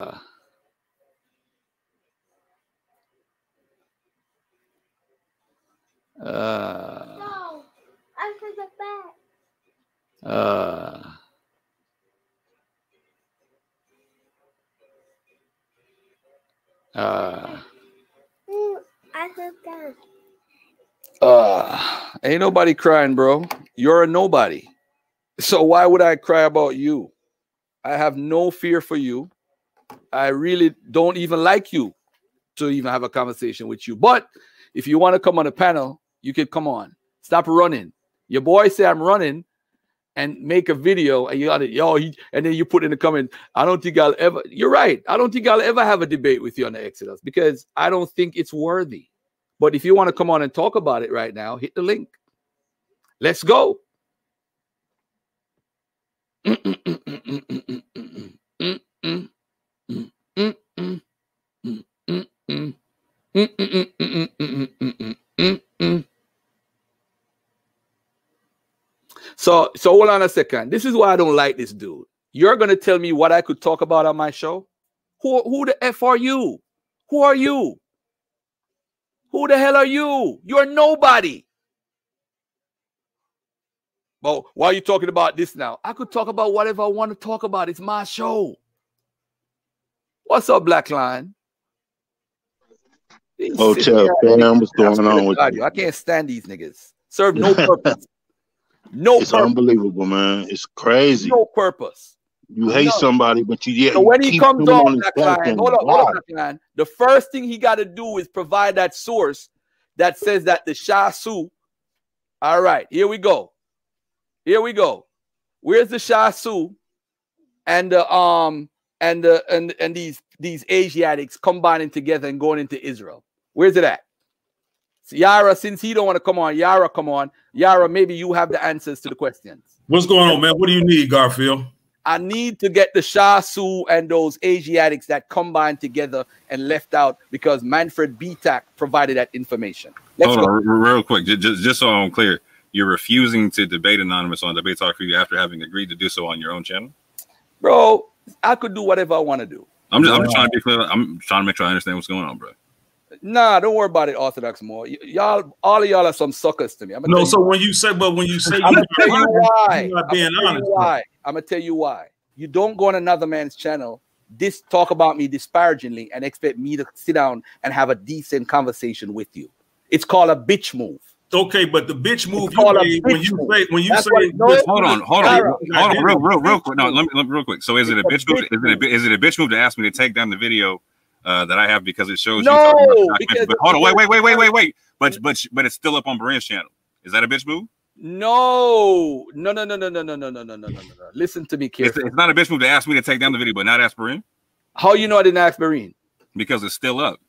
Uh, No, took it back. uh, uh, uh, ain't nobody crying, bro. You're a nobody. So why would I cry about you? I have no fear for you. I really don't even like you to even have a conversation with you. But if you want to come on a panel, you can come on. Stop running. Your boy say I'm running and make a video and you got it, yo, he, and then you put in the comment, I don't think I'll ever, you're right. I don't think I'll ever have a debate with you on the Exodus because I don't think it's worthy. But if you want to come on and talk about it right now, hit the link. Let's go. So, so hold on a second. This is why I don't like this dude. You're gonna tell me what I could talk about on my show? Who, who the f are you? Who are you? Who the hell are you? You're nobody. Well, why are you talking about this now? I could talk about whatever I want to talk about. It's my show. What's up, Black Line? These Hotel fam, what's I going on with you? I can't stand these niggas. Serve no purpose. No It's purpose. unbelievable, man. It's crazy. No purpose. You hate somebody, but you yet So when he comes on back line, hold on, hold on? Black line. The first thing he got to do is provide that source that says that the Shasu. All right, here we go. Here we go. Where's the Shasu and the um and the and and these these Asiatics combining together and going into Israel? Where's it at? So Yara, since he don't want to come on, Yara, come on. Yara, maybe you have the answers to the questions. What's going on, man? What do you need, Garfield? I need to get the Shasu and those Asiatics that combined together and left out because Manfred Bietak provided that information. Let's Hold go. on, real quick, just, just just so I'm clear, you're refusing to debate anonymous on Debate Talk for you after having agreed to do so on your own channel. Bro, I could do whatever I want to do. I'm just, I'm just trying to be clear. I'm trying to make sure I understand what's going on, bro. Nah, don't worry about it, Orthodox Moor. Y- y'all, all of y'all are some suckers to me. I'm No, so you, when you say, but when you say I'm gonna tell you why. you're not I'm gonna tell you honest. why. I'm gonna tell you why. You don't go on another man's channel, this talk about me disparagingly, and expect me to sit down and have a decent conversation with you. It's called a bitch move. Okay, but the bitch move you a made when you move. say when you That's say no, this- Hold on, hold on, hold on, real, real, real quick. No, let me, let me real quick. So, is it a a bitch move? bitch Is it a, bi- is it a bitch move to ask me to take down the video uh, that I have because it shows No, you talking about the documentary? because- But hold on, wait, wait, wait, wait, wait, wait. But but but it's still up on Brian's channel. Is that a bitch move? No, no, no, no, no, no, no, no, no, no, no, no, no. Listen to me It's, carefully. it's not a bitch move to ask me to take down the video, but not ask Brian How you know I didn't ask Marine? because it's still up.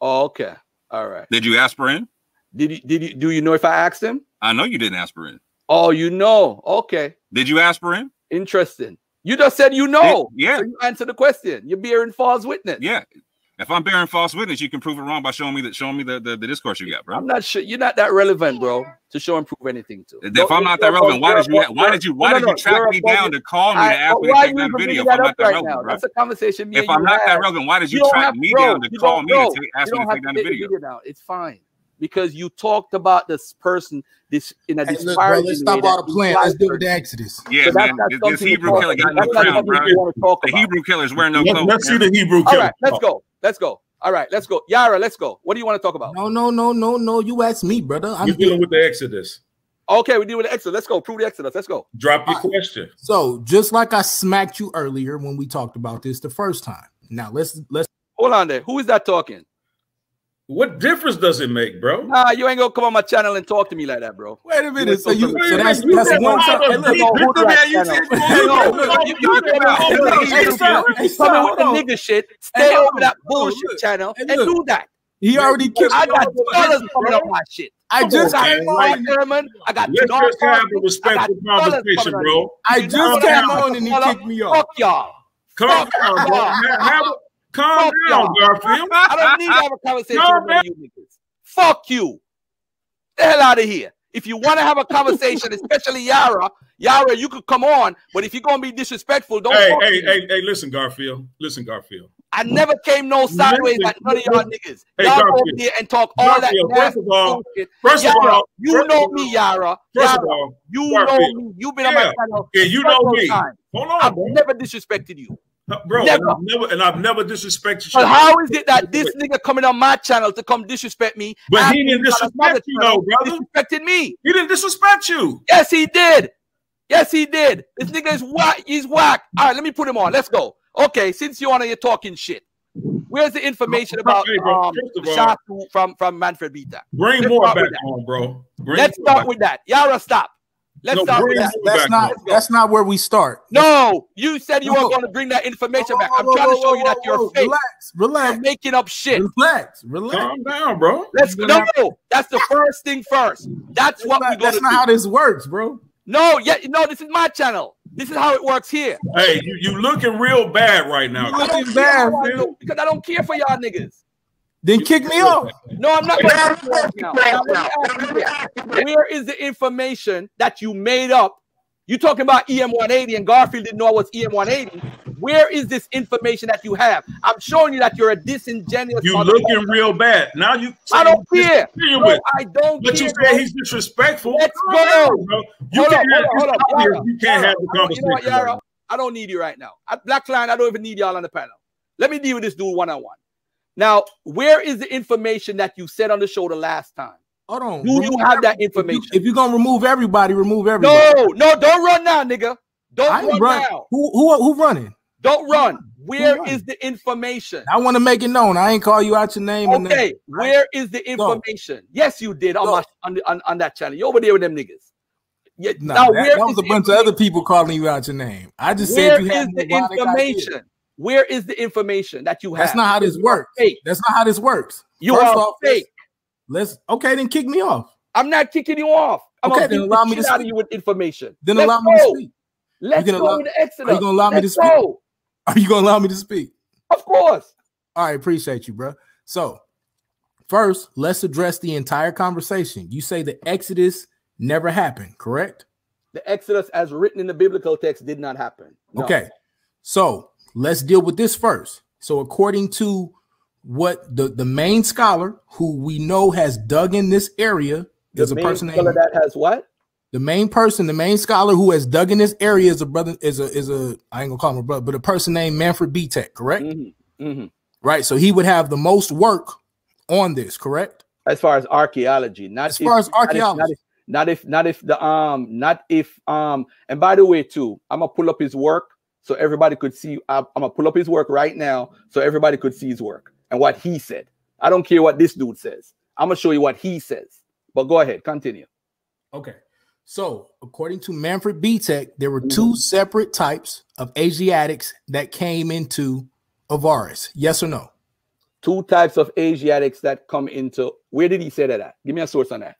Oh, okay. All right. Did you ask Brian? Did you did you do you know if I asked him? I know you didn't ask for him. Oh, you know. Okay. Did you ask for him? Interesting. You just said you know. Yeah. So you answer the question. You're bearing false witness. Yeah. If I'm bearing false witness, you can prove it wrong by showing me that showing me the, the, the discourse you got, bro. I'm not sure. You're not that relevant, bro, to show and prove anything to. If I'm not that relevant, why did you why did you why did you track me down to call me to ask me to take the video if I'm not that relevant, bro? That's a conversation. If I'm you not that relevant, why did you don't track have- me bro, down to call me to take, ask you me to take down the video? It's fine because you talked about this person this in a Hey, look, bro, let's stop way all that the playing. Let's deal with the Exodus. Yeah, So man. not This, this Hebrew killer about. got no That's not crown, something bro. you want to talk The about. Hebrew killer is wearing no Let, clothes. let's see the Hebrew killer. right, let's go. Let's go. All right, let's go. Yara, let's go. What do you want to talk about? No, no, no, no, no. You asked me, brother. I'm We're dealing with the Exodus. Okay, we deal with the Exodus. Let's go. Prove the Exodus. Let's go. Drop your question. So just like I smacked you earlier when we talked about this the first time. Now let's let's Hold on there. Who is that talking? What difference does it make, bro? Nah, you ain't gonna come on my channel and talk to me like that, bro. Wait a minute. So, so you, so that's, you that's one time. Hey, look, hold on. You coming with the nigga shit. Stay over that bullshit channel and do that. He already killed. I got dollars coming up my shit. I just came on, German. I got Let's just have a respectful conversation, bro. I just came on and he kicked me off. Fuck y'all. Come on, have calm Fuck down, y'all. Garfield. I don't need to have a conversation No, with you niggas. Fuck you. The hell out of here. If you want to have a conversation, especially Yara, Yara, you could come on. But if you're gonna be disrespectful, don't. Hey, hey, me. hey, hey, listen, Garfield. Listen, Garfield. I never came no sideways Listen, at none of y'all niggas. Hey, y'all go Garfield. over there and talk all that Garfield, first of all- bullshit. First of all, you first know me, Yara. First Yara, of all, you Garfield. know me. You've been on my Yeah. channel. yeah, you know me. times. Hold on, I've bro. never disrespected you. Bro, never. and I've never and I've never disrespected But you. how is it that this nigga coming on my channel to come disrespect me? But he didn't on disrespect you, though, brother. Disrespected me. He didn't disrespect you. Yes, he did. Yes, he did. This nigga is whack. He's whack. All right, let me put him on. Let's go. Okay, since you wanna you're talking shit. Where's the information about Hey, bro, um, the all- shot from from Manfred Bietak? Bring Let's more back on, bro. Bring Let's start back. with that. Yara, stop. Let's No, start with that. That's not on. that's not where we start. No, you said you No. were going to bring that information back. I'm Whoa, trying to whoa, show you whoa, that you're whoa, fake. Relax, You're relax, making up shit. relax, relax. Calm down, bro. Let's You're no. That's the first thing first. That's what we're That's going to not do. how this works, bro. No, yeah, no. This is my channel. This is how it works here. Hey, you, you looking real bad right now. You looking bad, care man. because I don't care for y'all niggas. Then kick me off. No, I'm not going to now. Now, let me ask you. Where is the information that you made up? You talking about EM180 and Garfield didn't know it was EM180. Where is this information that you have? I'm showing you that you're a disingenuous. You motherfucker. looking real bad. Now you I don't care. No. I don't care. But you care. said he's disrespectful. Let's go. down, bro. You Hold can't up, have hold up, this hold up, here. Yara. You can't have the Yara, I don't- You know what, conversation. Yara? I don't need you right now. At Black Line, I don't even need y'all on the panel. Let me deal with this dude one on one. Now, where is the information that you said on the show the last time? Hold on. Do you have that information? If you're gonna remove everybody, remove everybody. No, no, don't run now, nigga. Don't run run. now. Who who who running? Don't run. Where is the information? I want to make it known. I ain't call you out your name. Okay, where is the information? Yes, you did on Go. my on, on, on that channel. You over there with them niggas. Yeah, Nah, now that, where that was is a bunch of other people calling you out your name. I just Where said you is had the information. idea. Where is the information that you have? That's not how this works. Fake. That's not how this works. You First are off, fake. Let's okay, then kick me off. I'm not kicking you off. I'm Okay, then allow the me to shit out of speak. you with information. Then Let's allow me to speak. Let's go allow- the Exodus. Are you gonna allow me to speak? go. Are you gonna allow me to speak? Of course. All right, appreciate you, bro. So, first, let's address the entire conversation. You say the Exodus never happened, correct? The Exodus, as written in the biblical text, did not happen. No. Okay. So, let's deal with this first. So, according to what the, the main scholar who we know has dug in this area The is a person named that has what? the main person, the main scholar who has dug in this area is a brother, is a is a I ain't gonna call him a brother, but a person named Manfred Bietak, correct? Mhm, mhm. Right. So he would have the most work on this, correct? As far as archaeology, not As far as not if- archaeology. not if, not if the um, not if um, and by the way, too, I'm gonna pull up his work so everybody could see. I'm I'm gonna pull up his work right now so everybody could see his work and what he said. I don't care what this dude says. I'm gonna show you what he says. But go ahead, continue. Okay. So, according to Manfred Bietak, there were Mm-hmm. two separate types of Asiatics that came into Avaris. Yes or no? Two types of Asiatics that come into. Where did he say that at? Give me a source on that.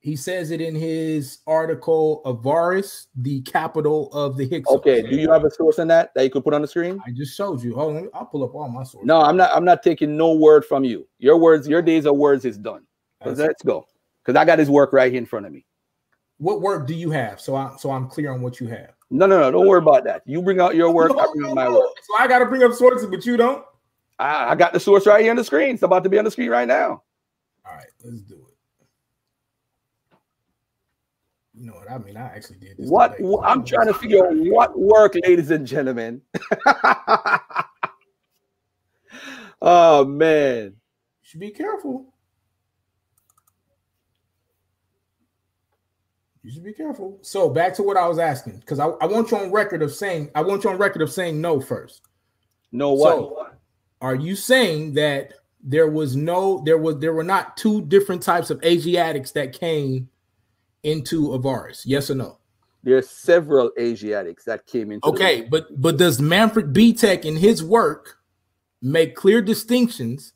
He says it in his article, Avaris, the capital of the Hyksos. Okay, do you have a source on that that you could put on the screen? I just showed you. Hold on, I'll pull up all my sources. No, I'm not. I'm not taking no word from you. Your words, your days of words is done. So let's go. Because I got his work right here in front of me. What work do you have? So I so I'm clear on what you have. No, no, no. Don't worry about that. You bring out your work. I No, bring no, my no. work. So I got to bring up sources, but you don't. I, I got the source right here on the screen. It's about to be on the screen right now. All right, let's do it. You know what I mean? I actually did this. What today. I'm trying to figure out what work, ladies and gentlemen. oh man. You should be careful. You should be careful. So back to what I was asking, because I, I want you on record of saying I want you on record of saying no first. No what? So are you saying that there was no there was there were not two different types of Asiatics that came into Avaris? Yes or no? There are several Asiatics that came into. Okay, but but does Manfred Bietak in his work make clear distinctions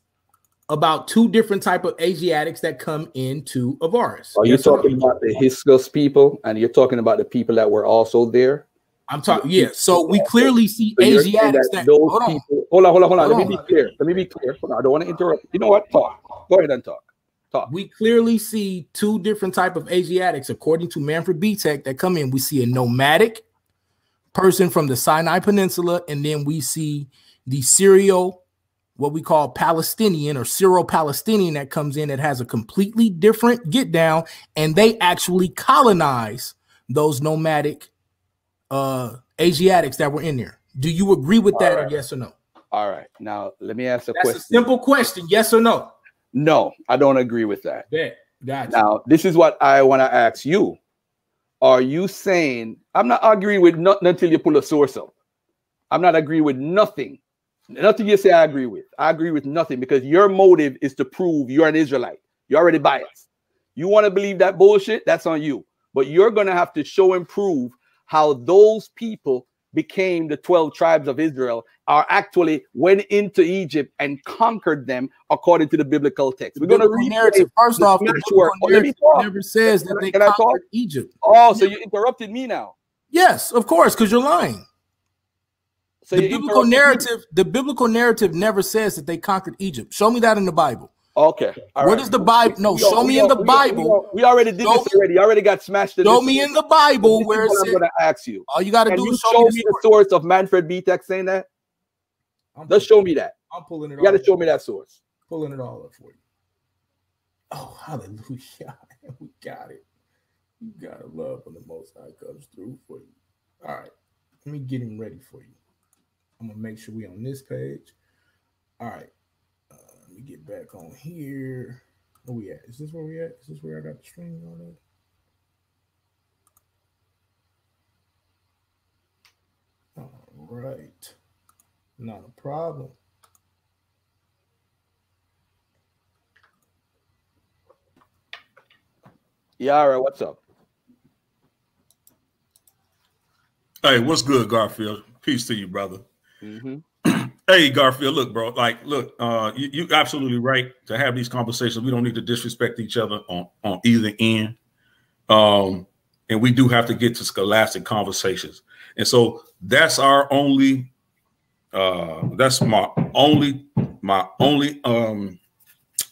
about two different type of Asiatics that come into Avaris? Are you Yes no? talking about the Hyksos people, and you're talking about the people that were also there? I'm talking. Yeah. So we clearly see So Asiatics that that. those Hold on. people. Hold on, hold on, hold on. Hold Let me be clear. Let me be clear. Hold on, I don't want to interrupt. You know what? Talk. Go ahead and talk. Talk. we clearly see two different type of Asiatics, according to Manfred Bietak, that come in. We see a nomadic person from the Sinai Peninsula, and then we see the Syrio, what we call Palestinian or Syro-Palestinian that comes in that has a completely different get down, and they actually colonize those nomadic uh Asiatics that were in there. Do you agree with that, or yes or no? All right. Now let me ask a That's a question. simple question, yes or no. No, I don't agree with that. Bet. Gotcha. Now, this is what I want to ask you. Are you saying I'm not agreeing with nothing until you pull a source up? I'm not agreeing with nothing. Nothing you say I agree with. I agree with nothing because your motive is to prove you're an Israelite. You're already biased. You want to believe that bullshit? That's on you. But you're going to have to show and prove how those people became the 12 tribes of Israel are actually went into Egypt and conquered them according to the biblical text. We're going to read narrative. First off, the smash biblical work. Oh, let me narrative talk. never says that Can I- they conquered Egypt. Oh, so you interrupted me now. Yes, of course, because you're lying. So the biblical interrupted me. narrative, the biblical narrative never says that they conquered Egypt. Show me that in the Bible. Okay. all What right. is the Bible? No, We show al- me we in the we Bible. We already did Show this me- already. You already got smashed. in Show me in the Bible This is where it I'm going to ask you. All you got to do you is show show me me the source of Manfred Bietak saying that? I'm, Just show me that. I'm pulling it. You got all to show up. me that source. Pulling it all up for you. Oh, hallelujah! We got it. You gotta love when the Most High comes through for you. All right, let me get him ready for you. I'm gonna make sure we on this page. All right, let me get back on here. Where we at? Is this where we at? Is this where I got the string on it? All right, not a problem. Yara, what's up? Hey, what's good, Garfield? Peace to you, brother. hmm Hey, Garfield, look, bro. Like, look, uh, you, you absolutely right to have these conversations. We don't need to disrespect each other on on either end. Um, and we do have to get to scholastic conversations. And so that's our only uh that's my only my only um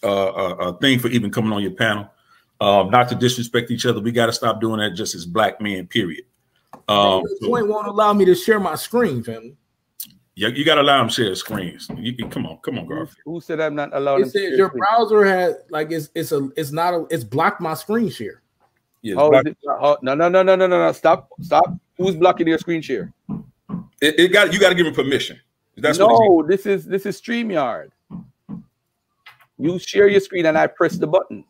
uh, uh, uh thing for even coming on your panel. Um, not to disrespect each other. We got to stop doing that just as black men, period. Um, point won't allow me to share my screen, family. You, you got to allow them share screens. You, you- come on, come on, Garfield. Who said I'm not allowed? It says your browser has like it's it's a it's not a it's blocked my screen share. Yeah, Oh, black- it, oh, no, no, no, no, no, no, no. Stop, stop. Who's blocking your screen share? it, it got you got to give him permission. That's what no, this is this is StreamYard. You share your screen and I press the button.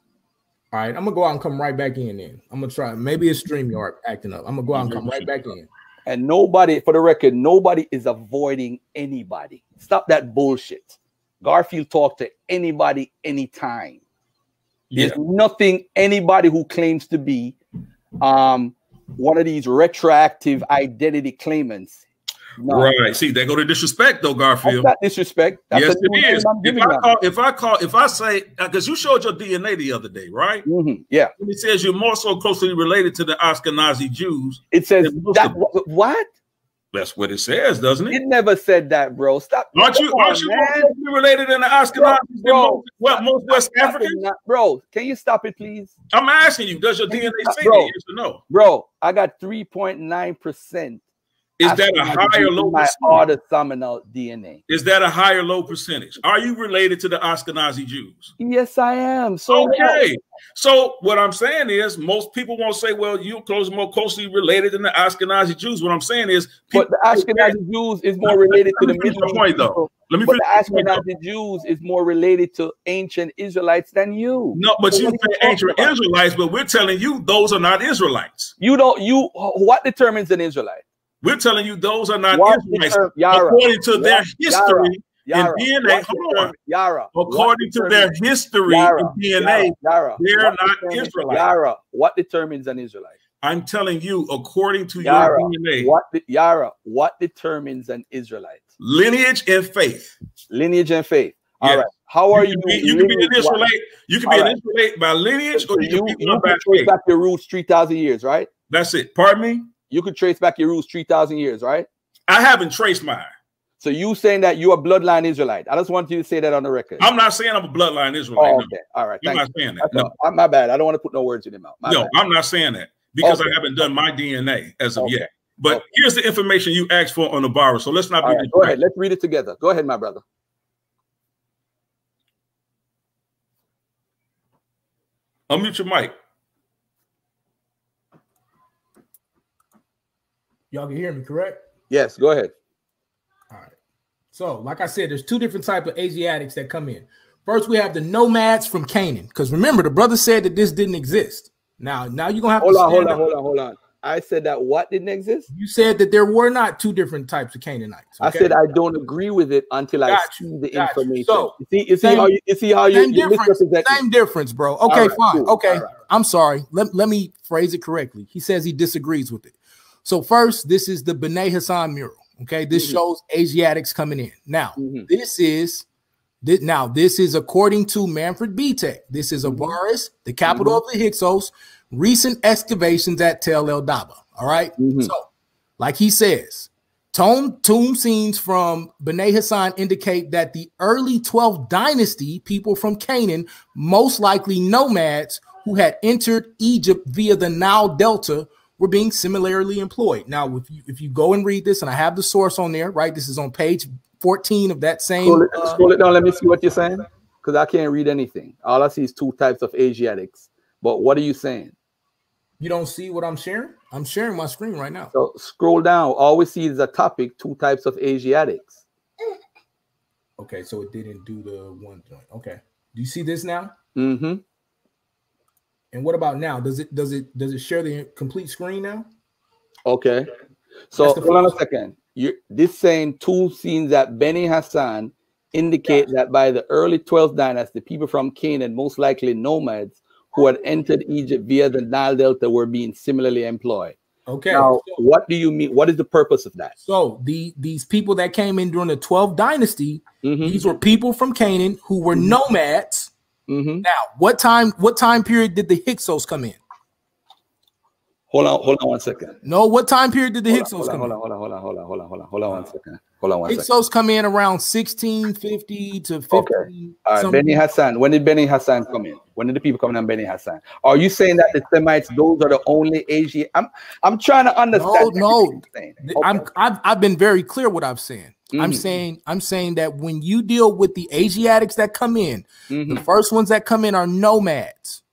All right, I'm gonna go out and come right back in. Then I'm gonna try. Maybe it's StreamYard acting up. I'm gonna go out and come right back in. And nobody, for the record, nobody is avoiding anybody. Stop that bullshit. Garfield talk to anybody anytime. Yeah. There's nothing anybody who claims to be um one of these retroactive identity claimants. No, Right. See, they go to disrespect though, that's Garfield. not disrespect. That's yes, it is. If I call, if I call, if I say, because you showed your DNA the other day, right? Mhm, Yeah, And it says you're more so closely related to the Ashkenazi Jews. it says that. wh- What? That's what it says, doesn't it? It never said that, bro. Stop. Aren't you, aren't you more man. related than the Ashkenazis than Bro, most, what, most West Africans? bro. Can you stop it, please, I'm asking you, does your Can you DNA stop- say bro. that, yes or no? bro? I got three point nine percent. Is that a high or low my percentage? autosomal DNA? Is that a high or low percentage? Are you related to the Ashkenazi Jews? Yes, I am. So Okay. So what I'm saying is most people won't say, well, you're close, more closely related than the Ashkenazi Jews. What I'm saying is but the Ashkenazi Jews is more related to the Let me finish Middle East point, though. let me But the. Ashkenazi Jews is more related to ancient Israelites than you. No, but So you say ancient? Israelites, but we're telling you those are not Israelites. You don't. You what determines an Israelite? We're telling you those are not What Israelites Yara, according to their history Yara, DNA, hold on. Yara, according to their history in DNA. They're what not determines- Israelites. Yara, what determines an Israelite? I'm telling you, according to Yara, your DNA, What Yara? What determines an Israelite? lineage and faith. Lineage and faith. All Yes. right. How are you? can be, you can be an Israelite. You can be All an right. Israelite by lineage, So or you you, can be you by faith. back your roots three thousand years, right? That's it. Pardon me. You could trace back your roots three thousand years, right? I haven't traced mine. So you saying that you're a bloodline Israelite? I just want you to say that on the record. I'm not saying I'm a bloodline Israelite. oh, no. okay. All right. You're Thank not you. saying that. No, No, my bad. I don't want to put no words in your mouth. My no, bad. I'm not saying that because Okay. I haven't done my DNA as of Okay. yet. But Okay. here's the information you asked for on the bar. So let's not All be right, go ahead. Let's read it together. Go ahead, my brother. Unmute your mic. Y'all can hear me, correct? Yes, go ahead. All right. So, like I said, there's two different type of Asiatics that come in. First, we have the nomads from Canaan. Because remember, the brother said that this didn't exist. Now, now you're gonna have Hold to on, hold on, up. hold on, hold on. I said that what didn't exist? You said that there were not two different types of Canaanites. I said I don't agree with it until I Got see the got you. information. So, you see, you see same- how you, you see how you, same you difference. Same difference, bro. Okay, right, fine. cool. Okay, All right, all right. I'm sorry. Let, let me phrase it correctly. He says he disagrees with it. So first, this is the Beni Hassan mural. Okay, this Mhm. shows Asiatics coming in. Now, Mhm. this is this, now this is according to Manfred Tech. This is Mhm. Avaris, the capital of the Hyksos. Recent excavations at Tel El Daba. All right? Mhm. So, like he says, tomb tomb scenes from Beni Hassan indicate that the early 12th dynasty people from Canaan, most likely nomads who had entered Egypt via the Nile Delta, were being similarly employed. Now, if you if you go and read this, and I have the source on there, right? This is on page 14 of that same. Scroll it, uh, scroll it down. Let me see what you're saying. Because I can't read anything. All I see is two types of Asiatics. But what are you saying? you don't see what I'm sharing? I'm sharing my screen right now. So scroll down. All we see is a topic, two types of Asiatics. Okay, so it didn't do the one joint. Okay. Do you see this now? Mm-hmm. And what about now? Does it does it does it share the complete screen now? Okay. So hold on a second. You this saying two scenes that Beni Hassan indicate that by the early 12th dynasty, people from Canaan, most likely nomads, who had entered Egypt via the Nile Delta, were being similarly employed. Okay. Now, so, what do you mean? What is the purpose of that? so the these people that came in during the 12th dynasty, Mm-hmm. these were people from Canaan who were Mhm. nomads. Mm-hmm. Now, what time what time period did the Hyksos come in? Hold on, hold on one second. No, what time period did the Hold on, Hyksos hold on, come hold in? on, hold on, hold on, hold on, hold on, hold on, hold on one second. Hold on one second. Come in around 1650 to 50. All right, some- Beni Hassan. When did Beni Hassan come in? When did the people come in on Beni Hassan? Are you saying that the Semites, those are the only Asian? I'm I'm trying to understand. no. everything you're saying. Th- Okay. I'm I've, I've been very clear what I'm saying. I'm saying I'm saying that when you deal with the Asiatics that come in, Mhm. the first ones that come in are nomads.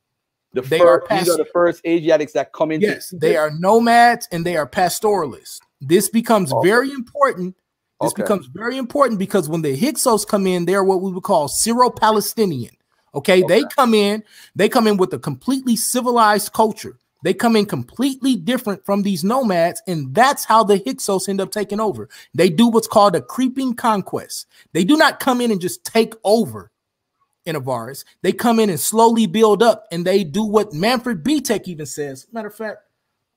The they first, are these are the first Asiatics that come in. Yes, they are nomads and they are pastoralists. This becomes Okay. very important. This Okay. becomes very important because when the Hyksos come in, they're what we would call Syro-Palestinian. Okay, they come in, they come in with a completely civilized culture. They come in completely different from these nomads, and that's how the Hyksos end up taking over. They do what's called a creeping conquest. They do not come in and just take over in Avaris. They come in and slowly build up, and they do what Manfred B even says. Matter of fact,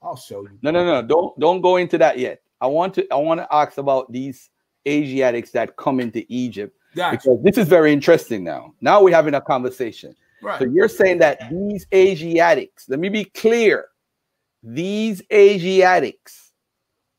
I'll show you. No, no, no. Don't don't go into that yet. I want to I want to ask about these Asiatics that come into Egypt Gotcha. because this is very interesting now. Now we're having a conversation. Right. So you're saying that these Asiatics, let me be clear, these Asiatics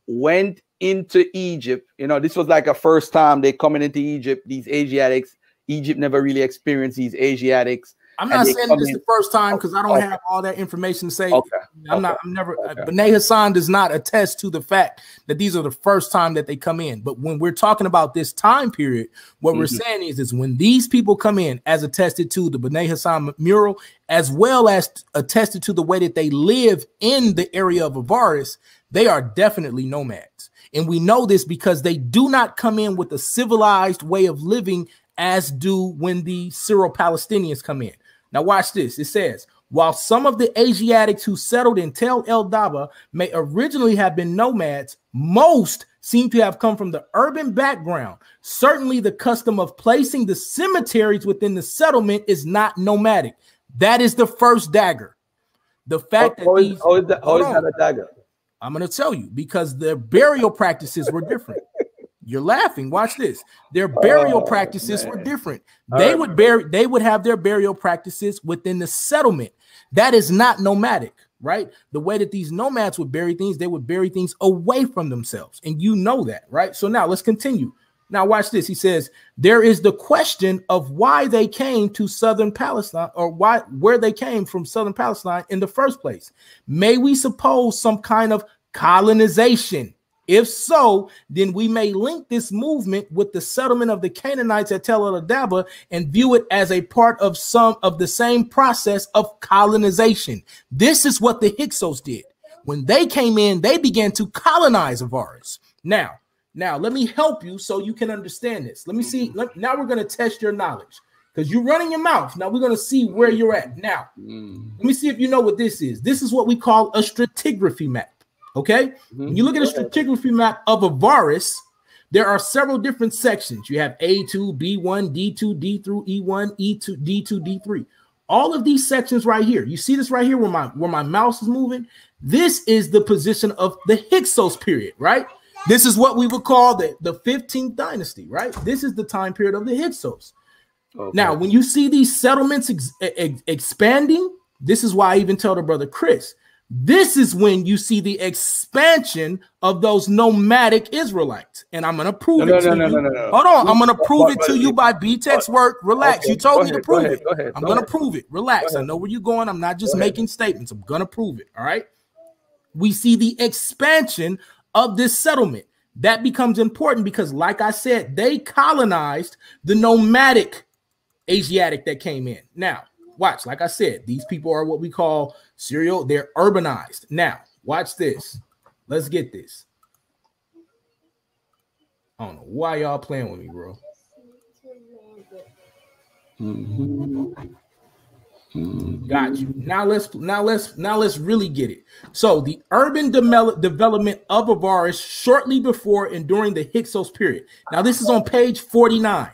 went into Egypt. You know, this was like a first time they coming into Egypt. These Asiatics, Egypt never really experienced these Asiatics. I'm not saying this in- the first time because I don't Okay. have all that information to say. Okay. I'm not. I'm never. okay. Uh, Beni Hassan does not attest to the fact that these are the first time that they come in. But when we're talking about this time period, what we're Mhm. saying is, is when these people come in, as attested to the Beni Hassan mural, as well as attested to the way that they live in the area of Avaris, they are definitely nomads. And we know this because they do not come in with a civilized way of living as do when the Syro-Palestinians come in. Now watch this. It says, while some of the Asiatics who settled in Tel El Daba may originally have been nomads, most seem to have come from the urban background. Certainly, the custom of placing the cemeteries within the settlement is not nomadic. That is the first dagger. The fact that is, these, how is that, how Hold is that a dagger? I'm going to tell you because their burial practices were different. You're laughing. Watch this. Their oh, burial Oh, practices were different. They would bury they would have their burial practices within the settlement. That is not nomadic, right? The way that these nomads would bury things, they would bury things away from themselves. And you know that, right? So now let's continue. Now, watch this. He says, There is the question of why they came to southern Palestine or why where they came from southern Palestine in the first place. May we suppose some kind of colonization? If so, then we may link this movement with the settlement of the Canaanites at Tel Adaba and view it as a part of some of the same process of colonization. This is what the Hyksos did. When they came in, they began to colonize Avaris. Now, now let me help you so you can understand this. Let me see. Mm-hmm. Let, now we're going to test your knowledge because you're running your mouth. Now we're going to see where you're at. Now, mm. let me see if you know what this is. This is what we call a stratigraphy map. Okay. Mm-hmm. When you look at a stratigraphy map of Avaris, there are several different sections. You have A2, B1, D2, D through E1, E2, D2, D3. All of these sections right here. You see this right here where my where my mouse is moving? This is the position of the Hyksos period, right? This is what we would call the, the 15th dynasty, right? This is the time period of the Hyksos. Okay. Now, when you see these settlements ex- ex- expanding, this is why I even tell the brother Chris, this is when you see the expansion of those nomadic Israelites. And I'm going to prove No, it no, to no, you. no, no, no. Hold on. I'm going to prove it to you by Bietak's work. Relax. Okay, You told me to ahead, go prove ahead, it. ahead, I'm going to prove it. Relax. I know where you're going. I'm not just making statements. I'm going to prove it. All right. We see the expansion of this settlement. That becomes important because, like I said, they colonized the nomadic Asiatic that came in. Now, watch, like I said, these people are what we call serial, they're urbanized. Now, watch this. Let's get this. I don't know why y'all playing with me, bro. Mm-hmm. Got you. Now let's now let's now let's really get it. So the urban demel- development of Avaris shortly before and during the Hyksos period. Now this is on page 49.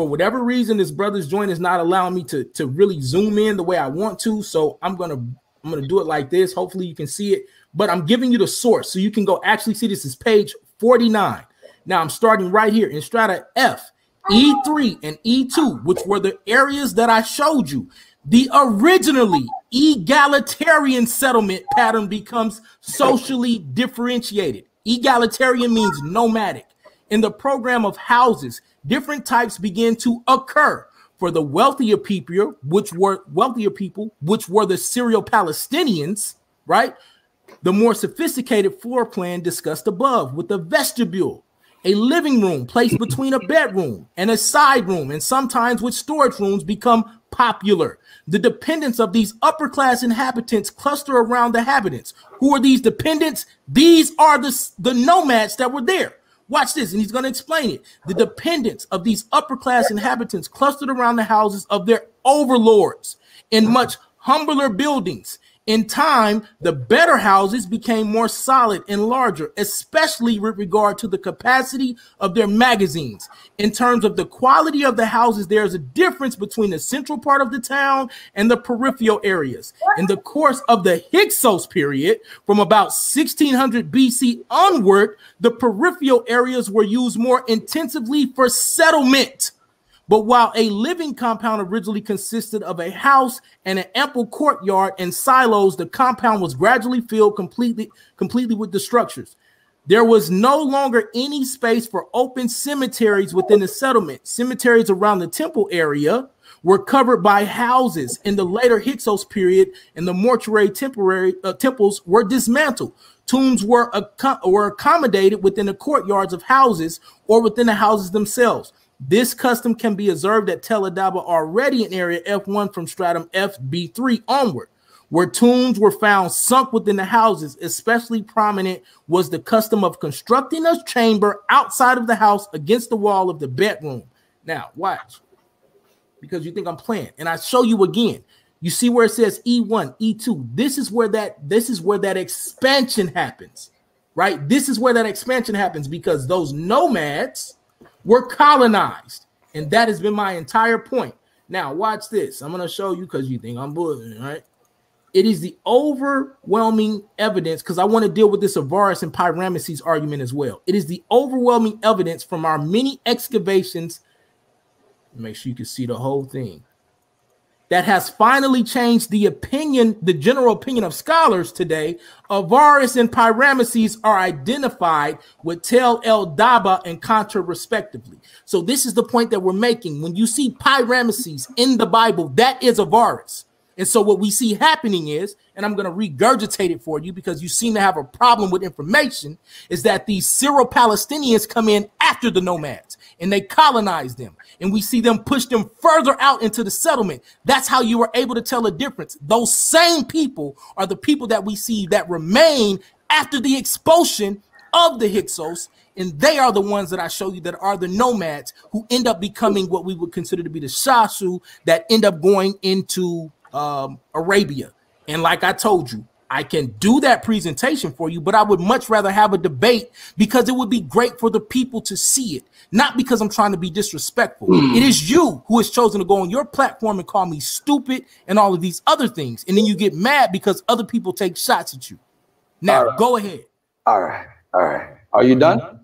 For whatever reason, this brother's joint is not allowing me to, to really zoom in the way I want to. So I'm gonna I'm gonna do it like this. Hopefully you can see it, but I'm giving you the source so you can go actually see this is page 49. Now I'm starting right here in strata F, E3, and E2, which were the areas that I showed you. The originally egalitarian settlement pattern becomes socially differentiated. Egalitarian means nomadic. In the program of houses, different types begin to occur. For the wealthier people, which were wealthier people, which were the Syrio Palestinians, right? The more sophisticated floor plan discussed above, with a vestibule, a living room placed between a bedroom and a side room, and sometimes with storage rooms, become popular. The dependents of these upper class inhabitants cluster around the habitants. Who are these dependents? These are the, the nomads that were there. Watch this, and he's going to explain it. The dependents of these upper class inhabitants clustered around the houses of their overlords in much humbler buildings. In time, the better houses became more solid and larger, especially with regard to the capacity of their magazines. In terms of the quality of the houses, there is a difference between the central part of the town and the peripheral areas. In the course of the Hyksos period, from about 1600 BC onward, the peripheral areas were used more intensively for settlement. But while a living compound originally consisted of a house and an ample courtyard and silos, the compound was gradually filled completely, completely with the structures. There was no longer any space for open cemeteries within the settlement. Cemeteries around the temple area were covered by houses. In the later Hyksos period, and the mortuary temporary uh, temples were dismantled. Tombs were, acco- were accommodated within the courtyards of houses or within the houses themselves. This custom can be observed at Tel Adaba already in area F1 from stratum FB3 onward, where tombs were found sunk within the houses. Especially prominent was the custom of constructing a chamber outside of the house against the wall of the bedroom. Now, watch, because you think I'm playing, and I show you again. You see where it says E1, E2. This is where that this is where that expansion happens, right? This is where that expansion happens because those nomads were colonized. And that has been my entire point. Now, watch this. I'm going to show you because you think I'm bullying, right? It is the overwhelming evidence because I want to deal with this Avaris and Pi-Ramesses argument as well. It is the overwhelming evidence from our many excavations. Make sure you can see the whole thing. That has finally changed the opinion, the general opinion of scholars today. Avaris and Pi-Ramesses are identified with Tel El Daba and Qantir, respectively. So, this is the point that we're making. When you see Pi-Ramesses in the Bible, that is Avaris. And so, what we see happening is, and I'm going to regurgitate it for you because you seem to have a problem with information, is that these Syro Palestinians come in after the nomads and they colonize them. And we see them push them further out into the settlement. That's how you were able to tell a difference. Those same people are the people that we see that remain after the expulsion of the Hyksos. And they are the ones that I show you that are the nomads who end up becoming what we would consider to be the Shasu that end up going into um, Arabia. And like I told you, I can do that presentation for you, but I would much rather have a debate because it would be great for the people to see it, not because I'm trying to be disrespectful. Hmm. It is you who has chosen to go on your platform and call me stupid and all of these other things. And then you get mad because other people take shots at you. Now, All right. go ahead. All right. All right. Are you done?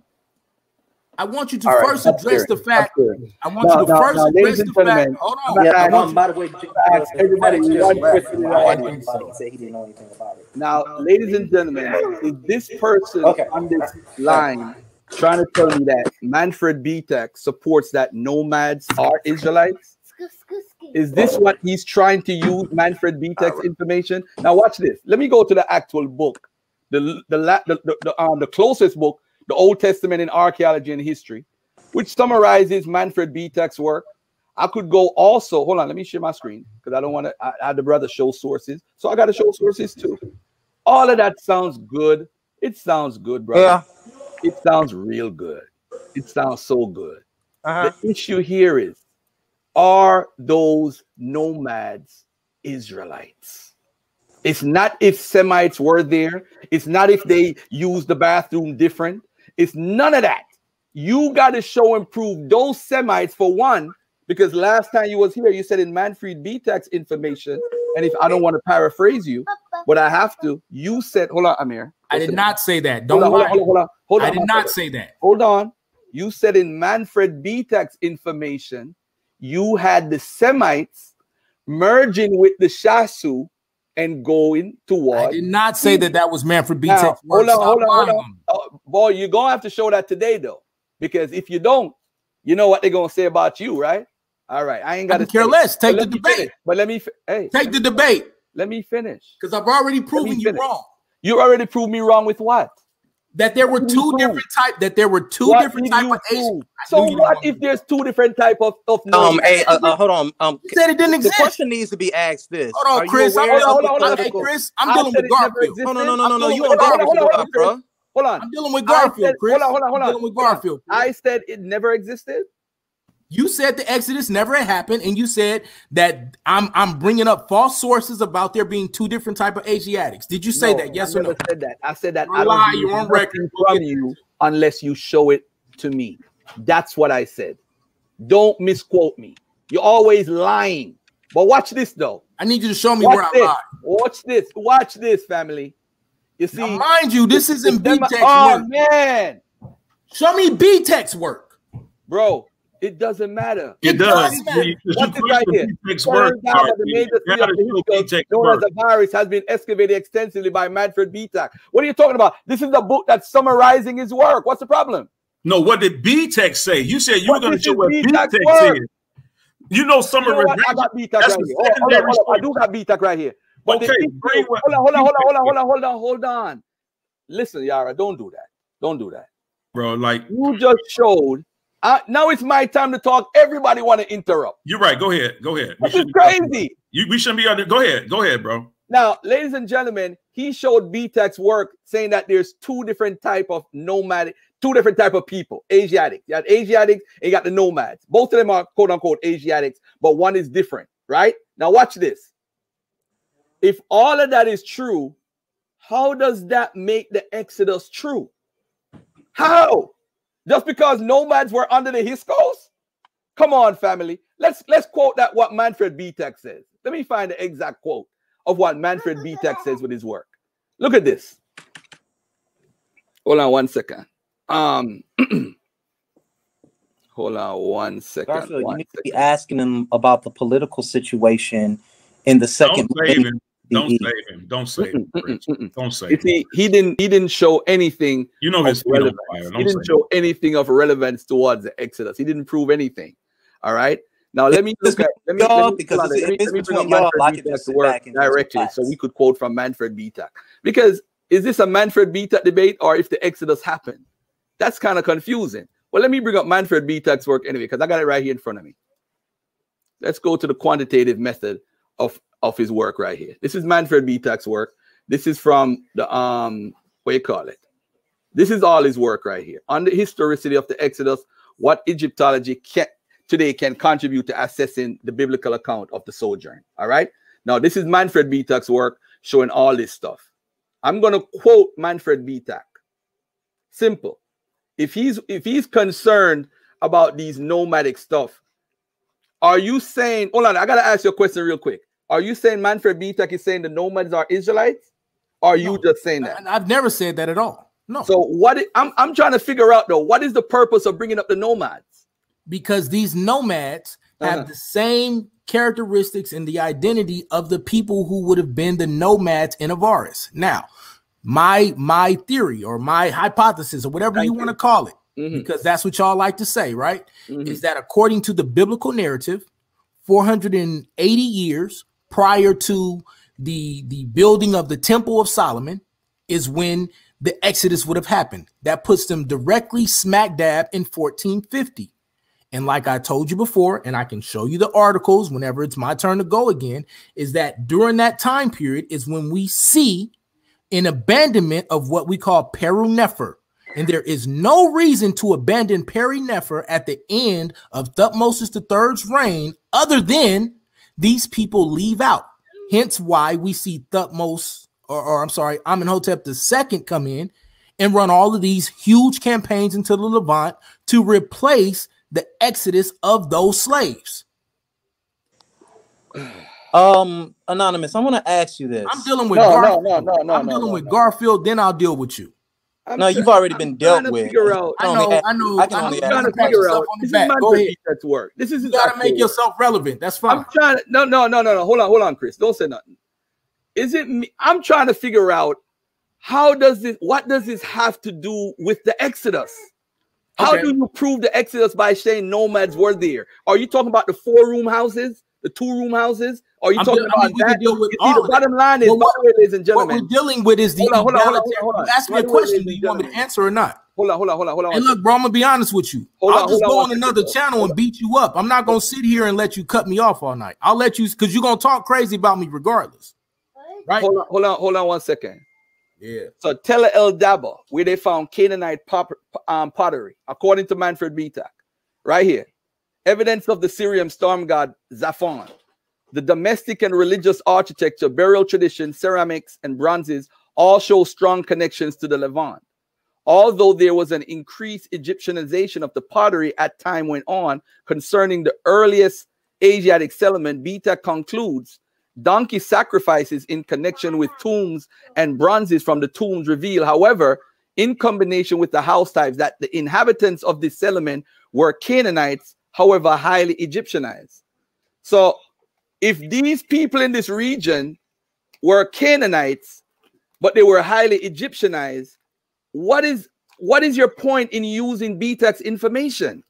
I want you to All right, first that's address fair. the fact. I want Now- you to now- first now, ladies address the fact. Hold on. not- Yeah, I um, want by the way, ask everybody one question in the. He didn't know anything about it. Now, ladies and gentlemen, is this person Okay. on this line trying to tell me that Manfred Bietak supports that nomads are Israelites? Is this what he's trying to use Manfred Bietak's information? Now, watch this. Let me go to the actual book, the the the, the, the, um, the closest book, the Old Testament in archaeology and history, which summarizes Manfred Bietak's work. I could go also. Hold on, let me share my screen because I don't want to. I, I had the brother show sources, so I got to show sources too. All of that sounds good. It sounds good, brother. Yeah. It sounds real good. It sounds so good. Uh-huh. The issue here is are those nomads Israelites? It's not if Semites were there, it's not if they used the bathroom different, it's none of that. You got to show and prove those Semites for one, because last time you was here, you said in Manfred Bietak's information, and if I don't want to paraphrase you, but I have to, you said, hold on, Amir. I did not say that. Don't on, hold on, hold on, hold on. Hold on I did not say that. Hold on. You said in Manfred Bietak's information, you had the Semites merging with the Shasu and going I towards. did not say that that was Manfred B. Now, hold on, hold on, hold on. Oh, boy, you're gonna have to show that today, though, because if you don't, you know what they're gonna say about you, right? All right, I ain't got to care less. Take the debate. finish. But let me, hey, Take the debate let me finish. because I've already proven you wrong. You already proved me wrong with what? That there were two you different type. That there were two What different did type of Asian. So what if there's two different type of of Um, nomads? hey, uh, uh, hold on. Um, You said it didn't the exist. question needs to be asked. This. Hold on, Chris. I'm Hold on, hold on. Hey, Chris, I'm I dealing with Garfield. No, no, no, no, no, no. You with on Hold on, Garfield's hold on, hold on, block, bro. Hold on. I'm dealing with Garfield, said- Chris. hold on, hold on, hold on. I'm dealing with Hold on. Garfield. I said it never existed. You said the Exodus never had happened, and you said that I'm I'm bringing up false sources about there being two different type of Asiatics. Did you say No, that? Yes I or no? said that. I said that I don't lie, you're on record. from you unless you show it to me. That's what I said. Don't misquote me. You're always lying. But watch this though. I need you to show me where Watch I this. lied. Watch this. Watch this, family. You see, Now, mind you, this isn't them- Bietak's Oh work. man, Show me Bietak's work. bro, it doesn't matter. It It does. does matter. You- you Watch this question right here. Work, now the major city of the show Hyksos, Bietak's known work. as Avaris has been excavated extensively by Manfred Bietak. What are you talking about? This is the book that's summarizing his work. What's the problem? No, what did Bietak say? You said you were going to show what Bietak said. You know, some You know what? I got That's right here. Hold on, hold on. I do got Bietak right here. But Okay, what hold on, hold on, hold on, hold on, hold on, hold on, hold on. Listen, Yara, don't do that. Don't do that. bro. Like You just showed. Uh, now it's my time to talk. Everybody want to interrupt. you're right. Go ahead. Go ahead. This is shouldn't be talking- crazy. You, we shouldn't be under. Go ahead. Go ahead, bro. Now, ladies and gentlemen, he showed Bietak's work saying that there's two different type of nomadic, two different type of people, Asiatics. You got Asiatics and you got the nomads. Both of them are quote unquote Asiatics, but one is different, right? Now watch this. If all of that is true, how does that make the Exodus true? How? Just because nomads were under the Hyksos? Come on, family. Let's let's quote that what Manfred Bietak says. Let me find the exact quote of what Manfred Bietak says with his work. Look at this. Hold on one second. Um, Hold on one second. Garfield, you one need to be asking him about the political situation in the second. Don't save him. Don't CE. save him. Don't save him. Don't save him. see, he didn't he didn't show anything You know his relevance. He didn't save him. show anything of relevance towards the Exodus. He didn't prove anything. All right. Now let me look at let me, y'all, let me, because hold it's- let me, it's let me bring up Manfred I can to work back and just directly, so we could quote from Manfred Bietak. Because is this a Manfred Bietak debate or if the Exodus happened? That's kind of confusing. Well, let me bring up Manfred Bietak's work anyway, because I got it right here in front of me. Let's go to the quantitative method of, of his work right here. This is Manfred Bietak's work. This is from the um, what you call it? This is all his work right here. On the historicity of the Exodus, what Egyptology can, today can contribute to assessing the biblical account of the sojourn. All right. Now, this is Manfred Bietak's work showing all this stuff. I'm going to quote Manfred Bietak. Simple. If he's if he's concerned about these nomadic stuff, are you saying? Hold on, I gotta ask you a question real quick. Are you saying Manfred Bietak is saying the nomads are Israelites? Or are you just saying that? I've never said that at all. No, So what I'm I'm trying to figure out though, what is the purpose of bringing up the nomads? because these nomads have Uh-huh. the same characteristics and the identity of the people who would have been the nomads in Avaris. Now, my my theory or my hypothesis or whatever Thank you want to call it, Mhm, because that's what y'all like to say, right? mhm. Is that according to the biblical narrative, 480 years prior to the the building of the Temple of Solomon is when the Exodus would have happened. That puts them directly smack dab in 1450. And like I told you before, and I can show you the articles whenever it's my turn to go again, is that during that time period is when we see an abandonment of what we call Peru Nefer. And there is no reason to abandon Peri Nefer at the end of Thutmosis III's reign other than these people leave out. Hence why we see Thutmose, or, or I'm sorry, Amenhotep II come in and run all of these huge campaigns into the Levant to replace the exodus of those slaves. Um, anonymous, I want to ask you this. I'm dealing with No, no, Garfield. no, no, no, I'm no, dealing no, with no. Garfield, then I'll deal with you. I'm No, you've already I'm been dealt with. Figure out, I know, ask- I know. I can I know only you're ask trying to to figure out. on the This is back. Go Manfred ahead. Bietak's work. This is You gotta make work. yourself relevant. That's fine. I'm trying to no no no no no hold on hold on Chris don't say nothing. Is it me? I'm trying to figure out how does this what does this have to do with the Exodus? How Okay. do you prove the Exodus by saying nomads were there? Are you talking about the four room houses, the two room houses? Are you I'm talking deal- I mean, about that? deal with You see, the bottom line is, Well, what- way, ladies and gentlemen, What we're dealing with is the Hold on, hold on, hold on, on. You ask me a question. Do you want me to answer or not? hold on, hold on, hold on, hold on. And look, bro, I'm gonna be honest with you. Hold I'll on, just on go one on another channel and beat you up. I'm not gonna sit here and let you cut me off all night. I'll let you because you're gonna talk crazy about me regardless. Right? hold on, hold on, hold on one second. Yeah. So Tel El Daba, where they found Canaanite pop, um, pottery, according to Manfred Bietak, right here. Evidence of the Syrian storm god Zaphon. The domestic and religious architecture, burial traditions, ceramics, and bronzes all show strong connections to the Levant. Although there was an increased Egyptianization of the pottery as time went on concerning the earliest Asiatic settlement, Beta concludes donkey sacrifices in connection with tombs and bronzes from the tombs reveal, however, in combination with the house types, that the inhabitants of this settlement were Canaanites, however, highly Egyptianized. So, if these people in this region were Canaanites, but they were highly Egyptianized, what is what is your point in using Bietak's information?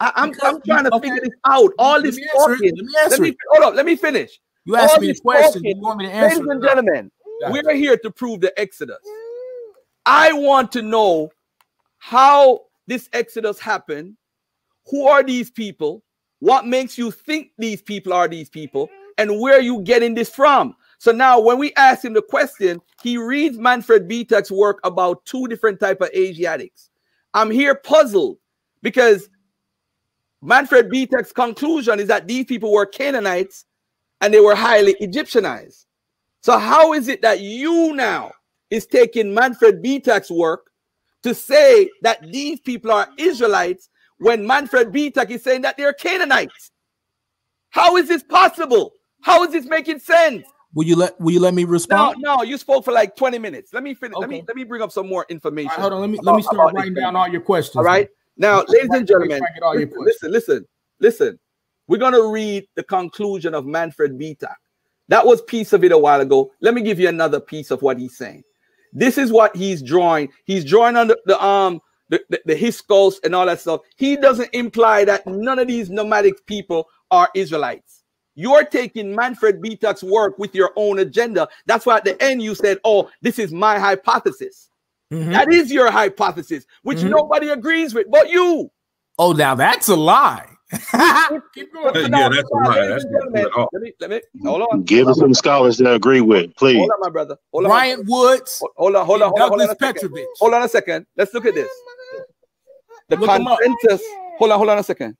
I, am Because I'm trying to okay. figure this out. All Let this me answer it. talking. Let me Let me it. hold up. Let me finish. You asked all me a question. talking- You want me to answer? Ladies and gentlemen, we're here to prove the Exodus. I want to know how this Exodus happened. Who are these people? What makes you think these people are these people? And where are you getting this from? So now when we ask him the question, he reads Manfred Bietak's work about two different type of Asiatics. I'm here puzzled because Manfred Bietak's conclusion is that these people were Canaanites and they were highly Egyptianized. So how is it that you now is taking Manfred Bietak's work to say that these people are Israelites when Manfred Bietak is saying that they're Canaanites? How is this possible? How is this making sense? Will you let Will you let me respond? no, you spoke for like 20 minutes. Let me finish. Let me let me bring up some more information. Right, hold on. Let me let me start about writing down all your questions. All right. Now, Make ladies and gentlemen, listen, listen, listen, listen. We're gonna read the conclusion of Manfred Bietak. That was piece of it a while ago. Let me give you another piece of what he's saying. This is what he's drawing. He's drawing on the, the um the, the, the Hyksos and all that stuff. He doesn't imply that none of these nomadic people are Israelites. You're taking Manfred Bietak's work with your own agenda. That's why at the end you said, "Oh, this is my hypothesis." Mhm. That is your hypothesis, which Mhm. nobody agrees with, but you. Oh, now that's a lie. Keep going. Yeah, that's a lie. That's and not gentlemen, true at all. Let me, let me, hold on. Give us some scholars that agree with, please. hold on, my brother. Hold on, my Bryant Woods, hold on, hold on, hold on, hold on Douglas a second. Hold on a second. Let's look at this. The Look 'em up. consensus. Hold on, hold on a second.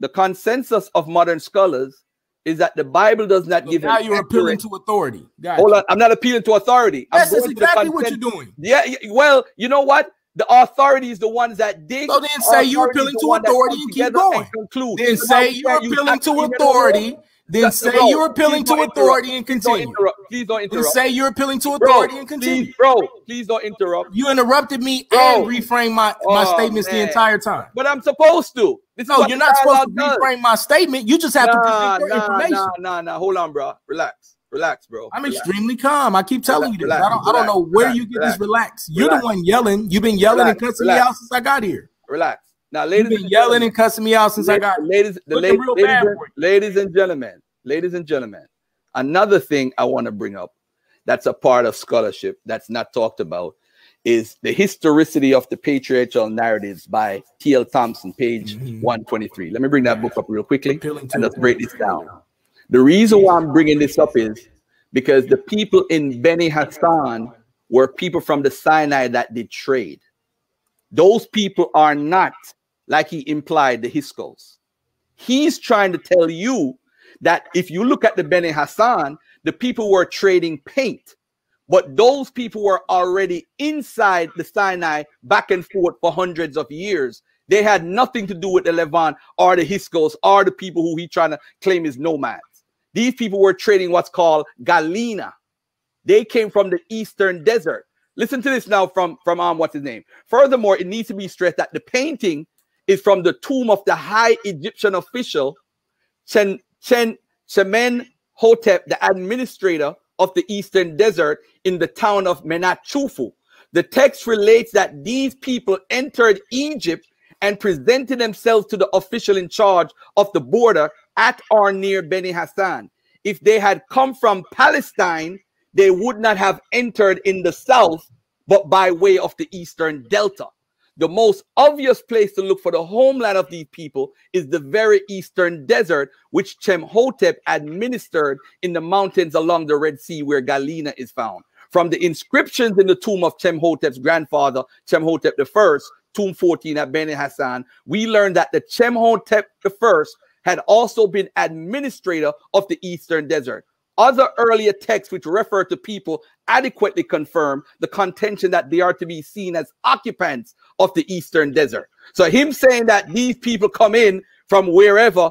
The consensus of modern scholars is that the Bible does not So give. now an you're appealing to authority. Got Hold on, I'm not appealing to authority. I'm that's going to the exactly what you're doing. Yeah, yeah, well, you know what? The authority is the ones that dig. So then say you're appealing to authority and keep going. conclude. Then So say you're appealing to authority. Then That's- say bro, you're appealing to authority and Please don't interrupt. Please don't Then say you're appealing to Bro, authority and continue. please, bro, please don't interrupt. You interrupted me Bro. and reframed my, my Oh, statements the entire time. But I'm supposed to. This No, you're not supposed to dialogue does. reframe my statement. You just have to present your nah, information. nah, nah, nah. Hold on, bro. Relax. Relax, bro. I'm Relax. extremely calm. I keep telling you this. Relax, I don't, I don't know where relax, you get relax, this relax. You're relax. the one yelling. You've been yelling Relax, and cussing me out since I got here. Relax. Now, You've ladies been and yelling and cussing me out since I got ladies, the ladies, ladies, and, ladies and gentlemen, ladies and gentlemen, another thing I want to bring up that's a part of scholarship that's not talked about is the historicity of the patriarchal narratives by T.L. Thompson, page Mhm. 123. Let me bring that book up real quickly and let's break this down. The reason why I'm bringing this up is because the people in Beni Hassan were people from the Sinai that did trade. Those people are not, like he implied, the Hyksos. He's trying to tell you that if you look at the Beni Hassan, the people were trading paint, but those people were already inside the Sinai back and forth for hundreds of years. They had nothing to do with the Levant or the Hyksos or the people who he trying to claim is nomads. These people were trading what's called Galena. They came from the eastern desert. Listen to this now from from um what's his name. Furthermore, it needs to be stressed that the painting is from the tomb of the high Egyptian official Chen Chen Chemen Hotep, the administrator of the eastern desert in the town of Menat Khufu. The text relates that these people entered Egypt and presented themselves to the official in charge of the border at or near Beni Hassan. If they had come from Palestine, they would not have entered in the south, but by way of the eastern delta. The most obvious place to look for the homeland of these people is the very eastern desert, which Khnumhotep administered in the mountains along the Red Sea, where Galena is found. From the inscriptions in the tomb of Khnumhotep's grandfather, Khnumhotep I, tomb 14 at Beni Hassan, we learn that the Khnumhotep I had also been administrator of the eastern desert. Other earlier texts which refer to people adequately confirm the contention that they are to be seen as occupants of the eastern desert. So him saying that these people come in from wherever,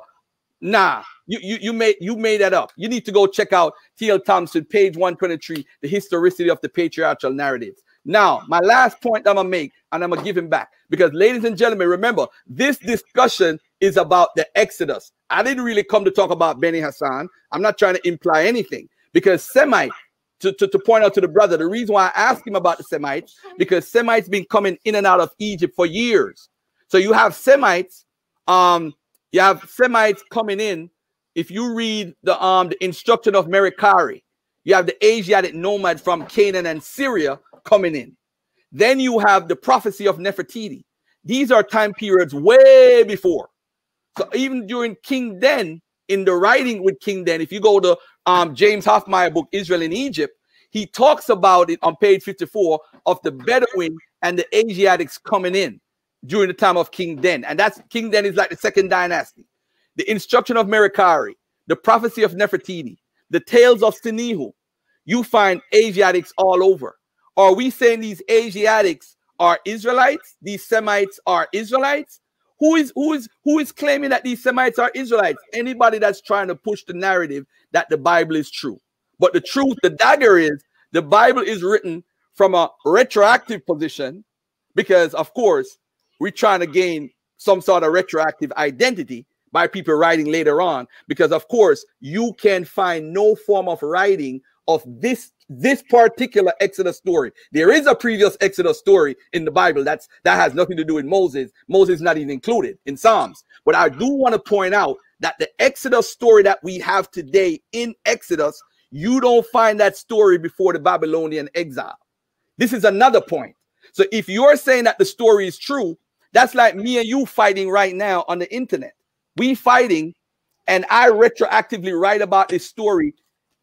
nah, you you you made you made that up. You need to go check out T.L. Thompson, page 123, the historicity of the patriarchal narratives. Now, my last point I'm gonna make, and I'm gonna give him back because, ladies and gentlemen, remember this discussion is about the Exodus. I didn't really come to talk about Beni Hassan. I'm not trying to imply anything because Semite, to, to, to point out to the brother, the reason why I asked him about the Semites, because Semites been coming in and out of Egypt for years. So you have Semites, um, you have Semites coming in. If you read the um the instruction of Merikare, you have the Asiatic nomad from Canaan and Syria coming in. Then you have the prophecy of Nefertiti. These are time periods way before. So even during King Den, in the writing with King Den, if you go to um, James Hoffmeier book, Israel in Egypt, he talks about it on page 54 of the Bedouin and the Asiatics coming in during the time of King Den. And that's King Den is like the second dynasty. The instruction of Merikare, the prophecy of Nefertiti, the tales of Sinuhe. You find Asiatics all over. Are we saying these Asiatics are Israelites? These Semites are Israelites? Who is who is who is claiming that these Semites are Israelites? Anybody that's trying to push the narrative that the Bible is true. But the truth, the dagger is the Bible is written from a retroactive position because, of course, we're trying to gain some sort of retroactive identity by people writing later on because of course you can find no form of writing of this this particular exodus story. There is a previous exodus story in the bible that's that has nothing to do with moses. Moses is not even included in psalms. But i do want to point out that the exodus story that we have today in exodus you don't find that story before the babylonian exile. This is another point. So if you're saying that the story is true that's like me and you fighting right now on the internet. We fighting and i retroactively write about this story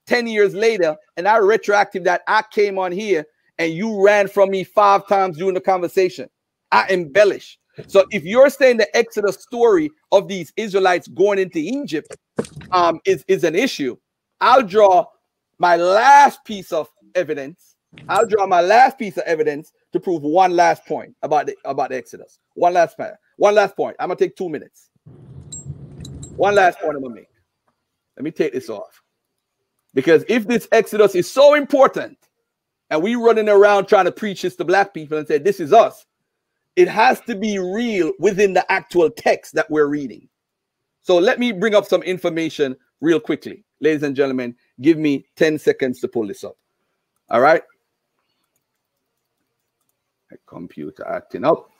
10 years later and i retroactive that i came on here and you ran from me five times during the conversation. I embellish. So if you're saying the exodus story of these israelites going into egypt um is, is an issue i'll draw my last piece of evidence. I'll draw my last piece of evidence to prove one last point about the about the exodus. One last point one last point. I'm gonna take two minutes. One last point I'm gonna make. Let me take this off. Because if this Exodus is so important and we running around trying to preach this to black people and say this is us, it has to be real within the actual text that we're reading. So let me bring up some information real quickly. Ladies and gentlemen, give me 10 seconds to pull this up. All right. My computer acting up.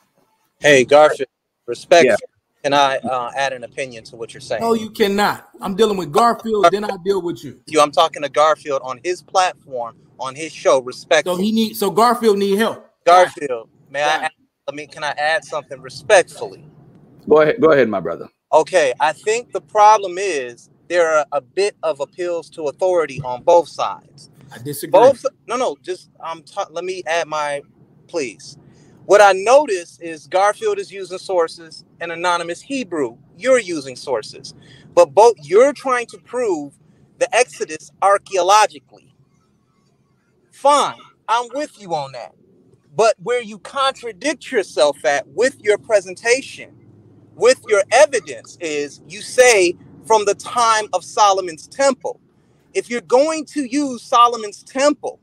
Hey, Garfield, respect. Yeah. Can I uh, add an opinion to what you're saying? No, you cannot. I'm dealing with Garfield, then I deal with you. you, I'm talking to Garfield on his platform, on his show. Respect. So he need so Garfield need help. Garfield, may I? Right. Add, let me. Can I add something respectfully? Go ahead, go ahead, my brother. Okay, I think the problem is there are a bit of appeals to authority on both sides. I disagree. Both. No, no. Just um. ta- let me add my, please. What I notice is Garfield is using sources and Anonymous Hebrew. You're using sources, but both you're trying to prove the Exodus archaeologically. Fine, I'm with you on that. But where you contradict yourself at with your presentation, with your evidence, is you say from the time of Solomon's temple. If you're going to use Solomon's temple,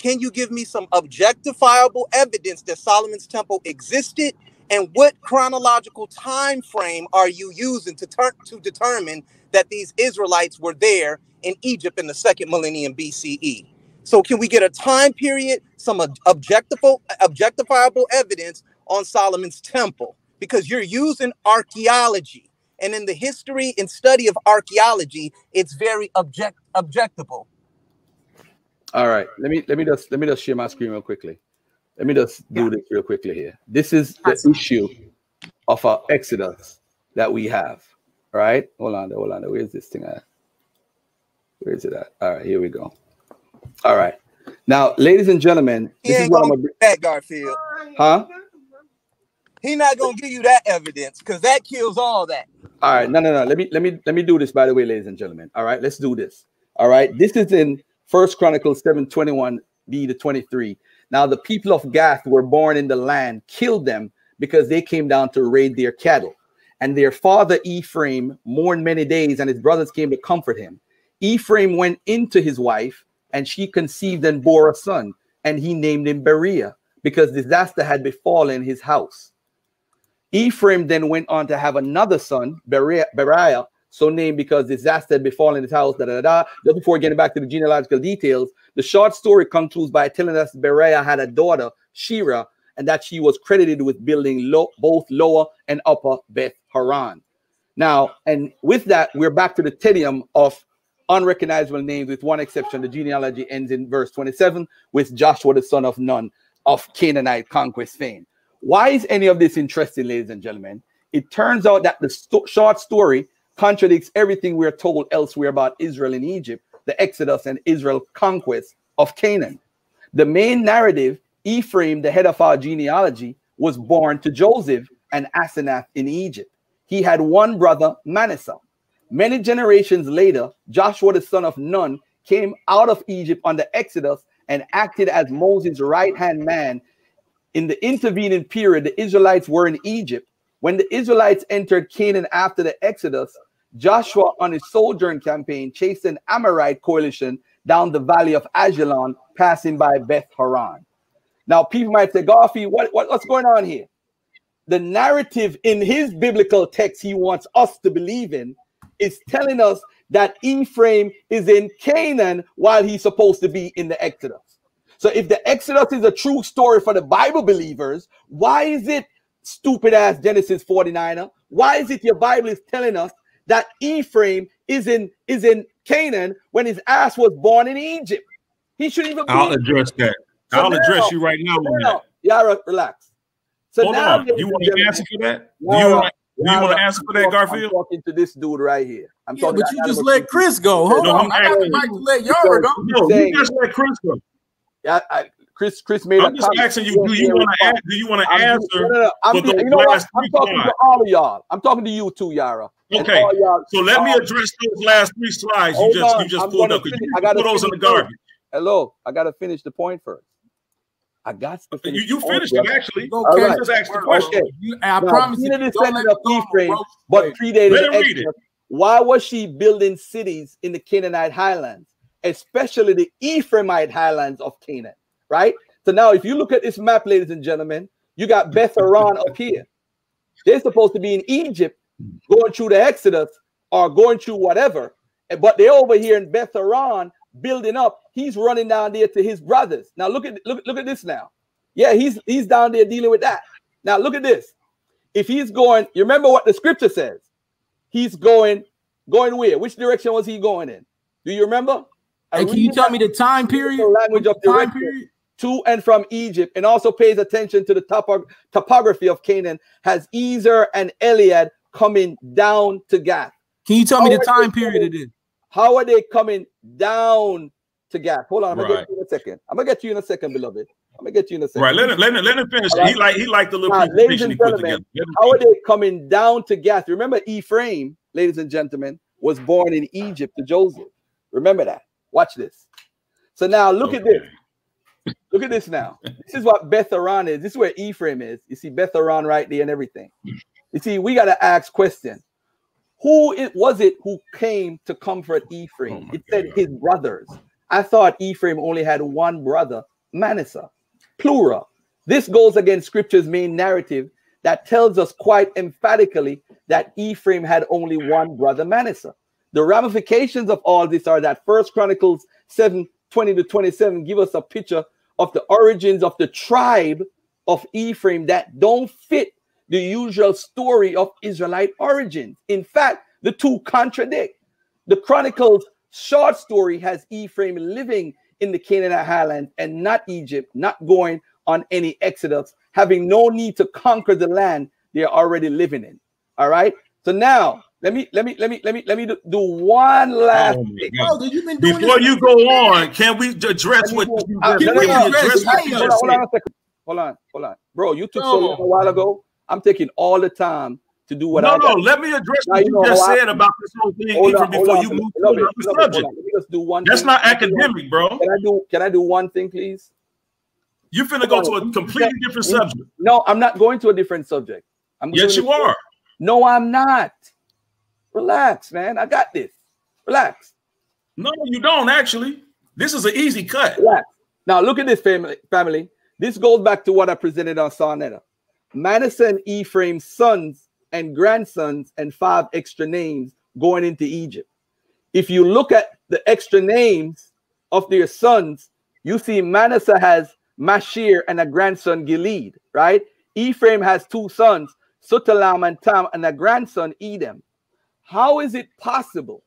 can you give me some objectifiable evidence that Solomon's temple existed? And what chronological time frame are you using to, ter- to determine that these Israelites were there in Egypt in the second millennium BCE? So can we get a time period, some ob- objectifiable, objectifiable evidence on Solomon's temple? Because you're using archaeology. And in the history and study of archaeology, it's very object objectable. All right, let me let me just let me just share my screen real quickly. Let me just do this real quickly here. This is the issue of our Exodus that we have. All right, hold on, there, hold on. there. Where's this thing at? Where is it at? All right, here we go. All right, now, ladies and gentlemen, He this is what I'm gonna gonna, that, Garfield. huh? He not gonna give you that evidence because that kills all that. All right, no, no, no. Let me let me let me do this. By the way, ladies and gentlemen. All right, let's do this. All right, this is in First Chronicles seven twenty one b to twenty three. Now the people of Gath were born in the land, killed them because they came down to raid their cattle, and their father Ephraim mourned many days, and his brothers came to comfort him. Ephraim went into his wife, and she conceived and bore a son, and he named him Beriah because disaster had befallen his house. Ephraim then went on to have another son, Beriah so named because disaster had befallen his house. Da, da, da. Just before getting back to the genealogical details, the short story concludes by telling us Beriah had a daughter, Shira, and that she was credited with building lo- both lower and upper Beth Horon. Now, and with that, we're back to the tedium of unrecognizable names, with one exception. The genealogy ends in verse 27 with Joshua, the son of Nun of Canaanite conquest fame. Why is any of this interesting, ladies and gentlemen? It turns out that the sto- short story contradicts everything we're told elsewhere about Israel in Egypt, the Exodus and Israel conquest of Canaan. The main narrative, Ephraim, the head of our genealogy, was born to Joseph and Asenath in Egypt. He had one brother, Manasseh. Many generations later, Joshua, the son of Nun, came out of Egypt on the Exodus and acted as Moses' right hand man. In the intervening period, the Israelites were in Egypt. When the Israelites entered Canaan after the Exodus, Joshua, on his sojourn campaign, chased an Amorite coalition down the valley of Ajalon, passing by Beth Horon. Now, people might say, Garfi, what, what, what's going on here? the narrative in his biblical text he wants us to believe in is telling us that Ephraim is in Canaan while he's supposed to be in the Exodus. So if the Exodus is a true story for the Bible believers, why is it stupid ass Genesis 49er? Why is it your Bible is telling us that Ephraim is in is in Canaan when his ass was born in Egypt? He shouldn't even I'll address that. So I'll now- address you right now on that. now, Yara, relax. So Hold now, on. You want to answer for that? Do you want do you want to Yara, answer for that, talking- I'm Garfield? talking to this dude right here. I'm Yeah, talking but to you just let Chris go. Hold No, on. I'm I got the asking- to let Yara go. No, you just let Chris go. Yeah, I, Chris, Chris made I'm a just asking you. Do you want to response. do you want to I'm, answer? no, no, no. I'm, you know what? I'm three talking to all of y'all. I'm talking to you too, Yara. Okay, So let me address those last three slides you just on, you just I'm pulled gonna up. 'cause finish- You I gotta put those in the finish garbage. Hello, I gotta finish the point first. I got to finish. You you the point, finished it brother. actually. Go, All Ken. right. Just ask the Word, question. word. You- I Now, promise being you, a don't descendant let of me go, Ephraim, but Wait. predated Let the it. Exodus. Why was she building cities in the Canaanite highlands, especially the Ephraimite highlands of Canaan? Right. So now, if you look at this map, ladies and gentlemen, you got Beth Aran up here. They're supposed to be in Egypt, going through the Exodus or going through whatever, but they're over here in Beth Aran building up. He's running down there to his brothers. Now look at look look at this now. Yeah, he's he's down there dealing with that. Now look at this. If he's going, you remember what the scripture says? He's going, going where? Which direction was he going in? Do you remember? Hey, can you tell me the time period? the language of time direction period? To and from Egypt, and also pays attention to the topo- topography of Canaan, has Ezer and Eliad coming down to Gath. Can you tell me the time period coming- it is? How are they coming down to Gath? Hold on, I'm gonna Right. get you in a second. I'm gonna get you in a second, beloved. I'm gonna get you in a second. Right. Let him let him let him finish. All right. He like he liked the little Now, ladies presentation and he put gentlemen, together. How are they coming down to Gath? Remember, Ephraim, ladies and gentlemen, was born in Egypt to Joseph. Remember that. Watch this. So now look at this. Look at this now. This is what Beth Aran is. This is where Ephraim is. You see Beth Aran right there and everything. You see, we got to ask question. Who it was it who came to comfort Ephraim? Oh it said God. his brothers. I thought Ephraim only had one brother, Manasseh, plural. This goes against scripture's main narrative that tells us quite emphatically that Ephraim had only one brother, Manasseh. The ramifications of all this are that First Chronicles 7 20 to 27 give us a picture of the origins of the tribe of Ephraim that don't fit the usual story of Israelite origins. In fact, the two contradict. The Chronicles short story has Ephraim living in the Canaanite highlands and not Egypt, not going on any exodus, having no need to conquer the land they're already living in. All right. So now let me let me let me let me let me do, do one last Oh thing. God. Bro, you've been doing Before this- you go on, can we address what do- you uh, just, let can me address address what you Hold Hold on, hold on a second. Hold on, hold on, bro. You took so long a while ago. I'm taking all the time to do what No, I no, got. let me address Now what you you know just how I- said about this whole thing even on, before on, you move to beloved, another subject. Let me just do one. That's thing. not Can I do one- academic, bro. Can I do? Can I do one thing, please? You're finna go to a completely different subject. No, I'm not going to a different subject. I'm Yes, you are. No, I'm not. Relax, man. I got this. Relax. No, you don't actually. This is an easy cut. Relax. Now look at this family. Family. This goes back to what I presented on Sarnetta. Manasseh and Ephraim's sons and grandsons and five extra names going into Egypt. If you look at the extra names of their sons, you see Manasseh has Mashir and a grandson Gilead, right? Ephraim has two sons, Sutalam and Tam, and a grandson Edom. How is it possible?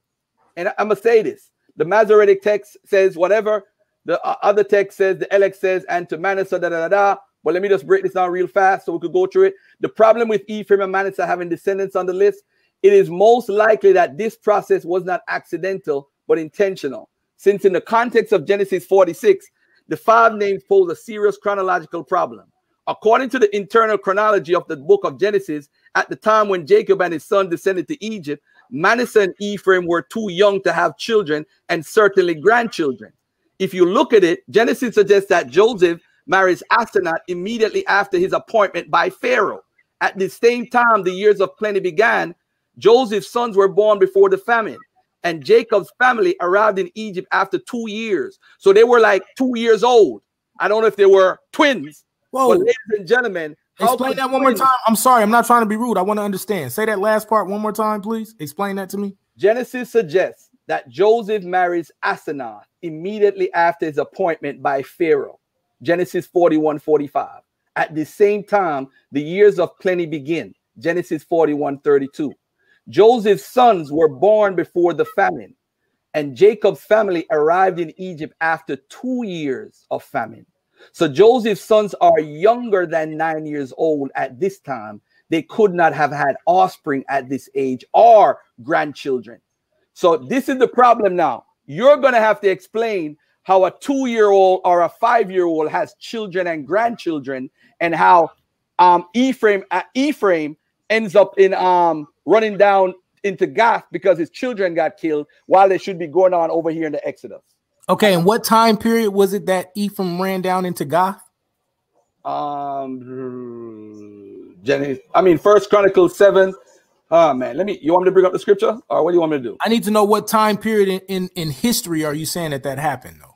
And I'm gonna say this: the Masoretic text says whatever, the uh, other text says, the LX says, and to Manasseh, da da da da. But let me just break this down real fast so we could go through it. The problem with Ephraim and Manasseh having descendants on the list, it is most likely that this process was not accidental but intentional. Since in the context of Genesis 46, the five names pose a serious chronological problem. According to the internal chronology of the book of Genesis, at the time when Jacob and his son descended to Egypt, Manasseh and Ephraim were too young to have children and certainly grandchildren. If you look at it, Genesis suggests that Joseph marries Asenath immediately after his appointment by Pharaoh. At the same time, the years of plenty began. Joseph's sons were born before the famine, and Jacob's family arrived in Egypt after two years. So they were like two years old. I don't know if they were twins, Whoa. but ladies and gentlemen, Explain that one more time. I'm sorry, I'm not trying to be rude. I want to understand. Say that last part one more time, please. Explain that to me. Genesis suggests that Joseph marries Asenath immediately after his appointment by Pharaoh. Genesis 41 45. At the same time, the years of plenty begin. Genesis 41 32. Joseph's sons were born before the famine, and Jacob's family arrived in Egypt after two years of famine. So Joseph's sons are younger than nine years old at this time. They could not have had offspring at this age or grandchildren. So this is the problem now. You're going to have to explain how a two-year-old or a five-year-old has children and grandchildren, and how um, Ephraim uh, Ephraim ends up in um, running down into Gath because his children got killed, while they should be going on over here in the Exodus. Okay, and what time period was it that Ephraim ran down into Gath? Um, Jenny, I mean, First Chronicles seven. Oh man, let me. You want me to bring up the scripture, or what do you want me to do? I need to know what time period in, in, in history are you saying that that happened though?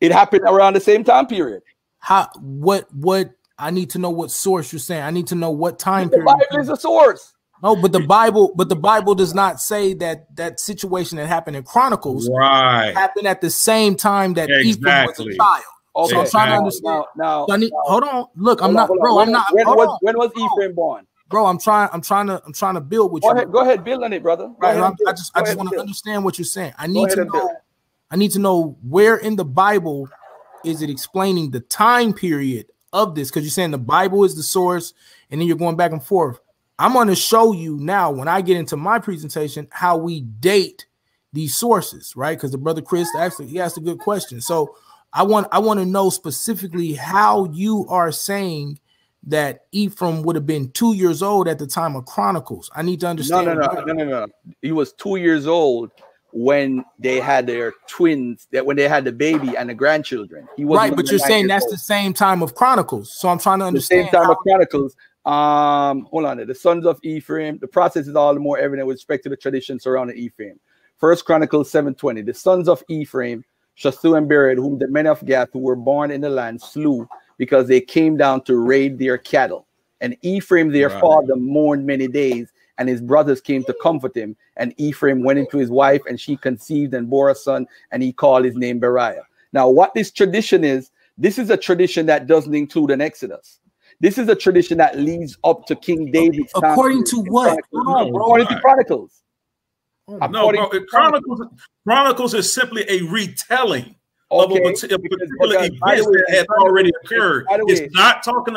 It happened around the same time period. How what what I need to know what source you're saying. I need to know what time The period. Bible is the source. No, but the Bible, but the Bible does not say that that situation that happened in Chronicles Right. happened at the same time that Ephraim was Exactly. a child. Okay, So I'm trying to understand. Now, So I need, now- hold on. Look, I'm not, on. bro. When, I'm not. When was on. when was Ephraim born? bro? I'm trying. I'm trying to. I'm trying to build with Go you. ahead, go ahead, build on it, brother. Go Right, ahead I'm- and. I just, I just want to understand what you're saying. I need to build. know. I need to know where in the Bible is it explaining the time period of this? Because you're saying the Bible is the source, and then you're going back and forth. I'm going to show you now when I get into my presentation how we date these sources, right? Because the brother Chris actually he asked a good question. So I want I want to know specifically how you are saying that Ephraim would have been two years old at the time of Chronicles. I need to understand. no, no, no, no, no. no. He was two years old when they had their twins. That when they had the baby and the grandchildren. He was right, but you're saying that's the same time of Chronicles. So I'm trying to the understand. same time of Chronicles. Um, hold on. The sons of Ephraim. The process is all the more evident with respect to the tradition surrounding Ephraim. First Chronicles 7:20. The sons of Ephraim, Shathu and Bered, whom the men of Gath who were born in the land slew because they came down to raid their cattle. And Ephraim, their Right. father, mourned many days, and his brothers came to comfort him. And Ephraim went into his wife, and she conceived and bore a son, and he called his name Beriah. Now, what this tradition is, this is a tradition that doesn't include an Exodus. This is a tradition that leads up to King David's time According to what? Chronicles. Hold on, bro. According to Chronicles. Oh, No, bro, to Chronicles Chronicles is simply a retelling of a, Okay, parti- a particular because, event that had already occurred. way- It's not talking,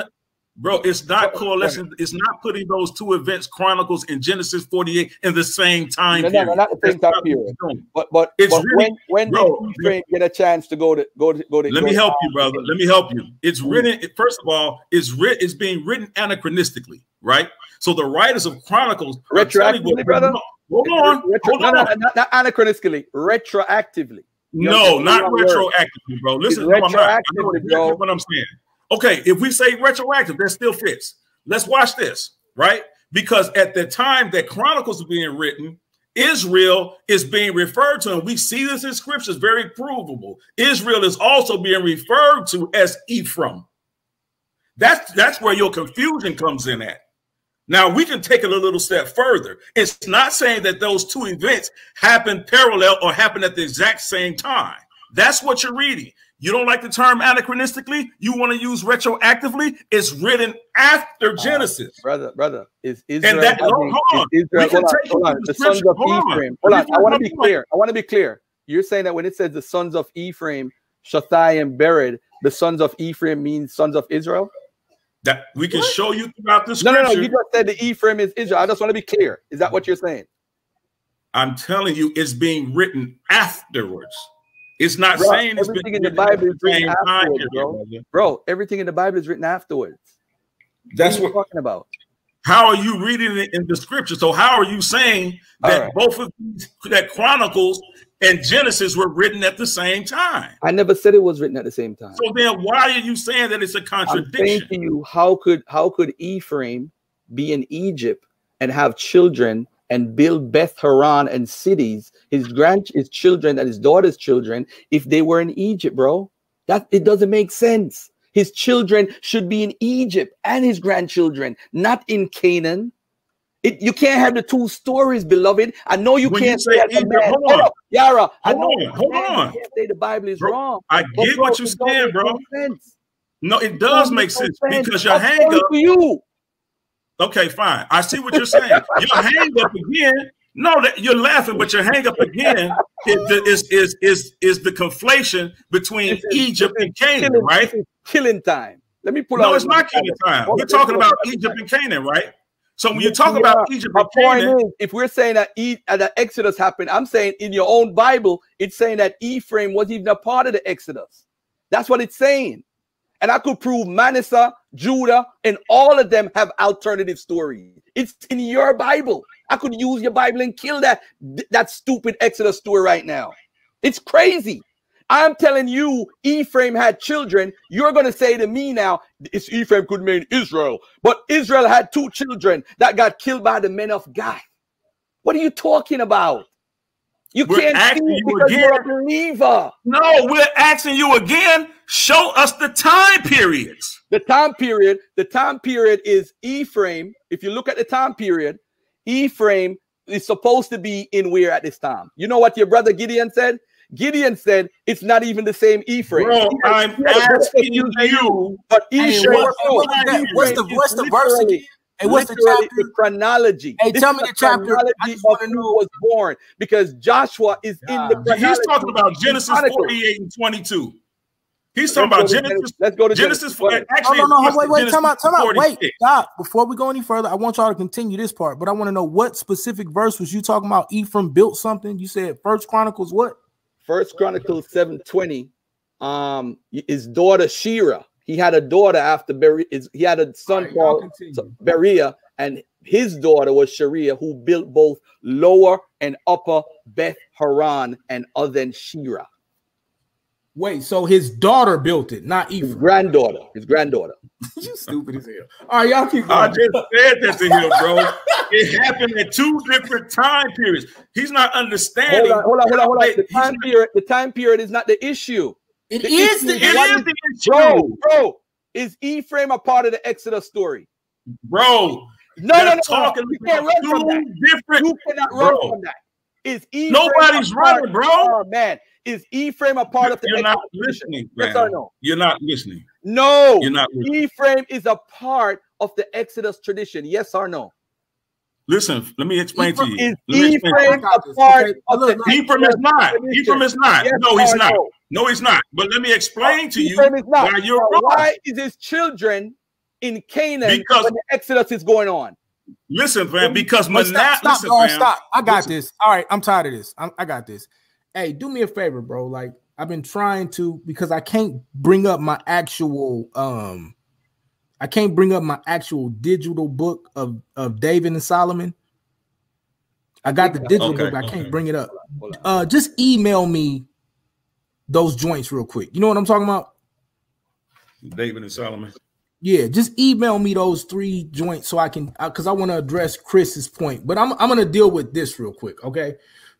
bro. It's not coalescing. It's not putting those two events, Chronicles and Genesis 48, in the same time No, no, period. no, not the same time period. But but, It's but really- when when bro, did get a chance to go to go to go to Let go me help you, brother. Let me help you. It's written. it- First of all, it's writ. It's being written anachronistically, right? So the writers of Chronicles Retroactively, brother? Hold on, Retro, hold on. no, not, not anachronistically, retroactively. You No, not the wrong word. retroactively, bro. Listen, no, I'm not. I know exactly bro. what I'm saying. Okay, if we say retroactive, that still fits. Let's watch this, right? Because at the time that Chronicles is being written, Israel is being referred to, and we see this in scriptures, very provable. Israel is also being referred to as Ephraim. That's that's where your confusion comes in at. Now we can take it a little step further. It's not saying that those two events happen parallel or happen at the exact same time. That's what you're reading. You don't like the term anachronistically. You want to use retroactively. It's written after Genesis. brother, brother, is Israel? that- having- hold on. is Israel We can hold on, take hold on. The the sons of Hold on. Ephraim. Hold on. I want to be clear. I want to be clear. You're saying that when it says the sons of Ephraim, Shathai and Bered, the sons of Ephraim means sons of Israel? That we can show you throughout the No, no, no. You just said the Ephraim is Israel. I just want to be clear. Is that what you're saying? I'm telling you, it's being written afterwards. It's not Bro, saying it's everything in the Bible is written afterwards, bro. Bro, everything in the Bible is written afterwards. That's what what you're talking about. How are you reading it in the scripture? So how are you saying that right. both of these, that Chronicles and Genesis were written at the same time? I never said it was written at the same time. So then why are you saying that it's a I'm saying contradiction? to you, how could how could Ephraim be in Egypt and have children and build Beth Horon and cities, his grand his children and his daughter's children, if they were in Egypt, bro? That it doesn't make sense. His children should be in Egypt and his grandchildren, not in Canaan. It, you can't have the two stories, beloved. I know you When can't say say, as Egypt, hold on. Yara. I know on, hold you on. can't say the Bible is Bro, wrong. I get bro, what you're saying, bro. no it It does don't make no sense because your hang up. for you. Okay, fine. I see what you're saying. Your hang up again. No, that you're laughing, but your hang up again is the, is, is is is the conflation between Egypt and Canaan, killing- right? Killing time. Let me pull out. No, it's my not killing time. We're talking about Egypt and Canaan, right? So when you talk about. Egypt My point Canaan, is, if we're saying that e, uh, the Exodus happened, I'm saying in your own Bible, it's saying that Ephraim was even a part of the Exodus. That's what it's saying. And I could prove Manasseh, Judah, and all of them have alternative stories. It's in your Bible. I could use your Bible and kill that that stupid Exodus story right now. It's crazy. I'm telling you, Ephraim had children. You're going to say to me now, it's Ephraim could mean Israel, but Israel had two children that got killed by the men of God. What are you talking about? You We're can't see you because again. you're a believer. no, we're asking you again. Show us the time periods. The time period, the time period is Ephraim. If you look at the time period, Ephraim is supposed to be in where at this time? You know what your brother Gideon said? Gideon said it's not even the same Ephraim. Bro, I'm he had a better asking you. confusion, But Hey, Ephraim, what- no, what's the- what's the verse again? Hey, what's the chapter? The chronology. Hey, This tell me the the chapter. I chronology just of wanna who know. was born because Joshua is in the God, chronology. He's talking about Genesis Chronicles. 48 and 22. He's Let's talking about Genesis. Let's go to Genesis. Go ahead. Actually, no, no, no, wait, wait, Genesis time out, time out. Wait, stop. Before we go any further, I want y'all to continue this part, but I want to know what specific verse was you talking about? Ephraim built something. You said First Chronicles what? First Chronicles 720. Um, his daughter Shira. He had a daughter after Beri. his- He had a son Alright, y'all called continue. so- Beriah, and his daughter was Sharia, who built both lower and upper Beth Horon and other than Shira. Wait, so his daughter built it, not even His granddaughter. His granddaughter. you stupid as hell. All right, y'all keep going. I just said that to him, bro. it happened at two different time periods. He's not understanding. Hold on, hold on, hold on, hold on. The He's time not- period, the time period is not the issue. It The is issue the is It what is is- the Bro, issue, bro, is Ephraim a part of the Exodus story? bro. No, no, They're no, no. You can't run from that. different. You cannot run Bro. from that. Is Ephraim Nobody's running, bro. Oh man, is Ephraim a part of the You're not Exodus tradition? listening, Yes man. or no? You're not listening. No. You're not listening. Ephraim is a part of the Exodus tradition. Yes or no? Listen, let me explain to you. Is Let me explain. Ephraim a part Okay, of the look. Ephraim is not. tradition? Ephraim is not. Yes No, he's not. no? No, he's not. But let me explain to you is not. why you're wrong. Why is his children in Canaan Because- when the Exodus is going on? Listen, fam, because Wait, Manasseh. stop, stop, listen, dog, fam. stop. I got Listen. this. All right, I'm tired of this. I'm, I got this. Hey, do me a favor, bro. Like I've been trying to because I can't bring up my actual um I can't bring up my actual digital book of of David and Solomon. I got the digital Okay, book, I okay. can't bring it up. Uh just email me those joints real quick. You know what I'm talking about? David and Solomon. Yeah, just email me those three joints so I can because I want to address Chris's point. But I'm I'm gonna deal with this real quick, okay?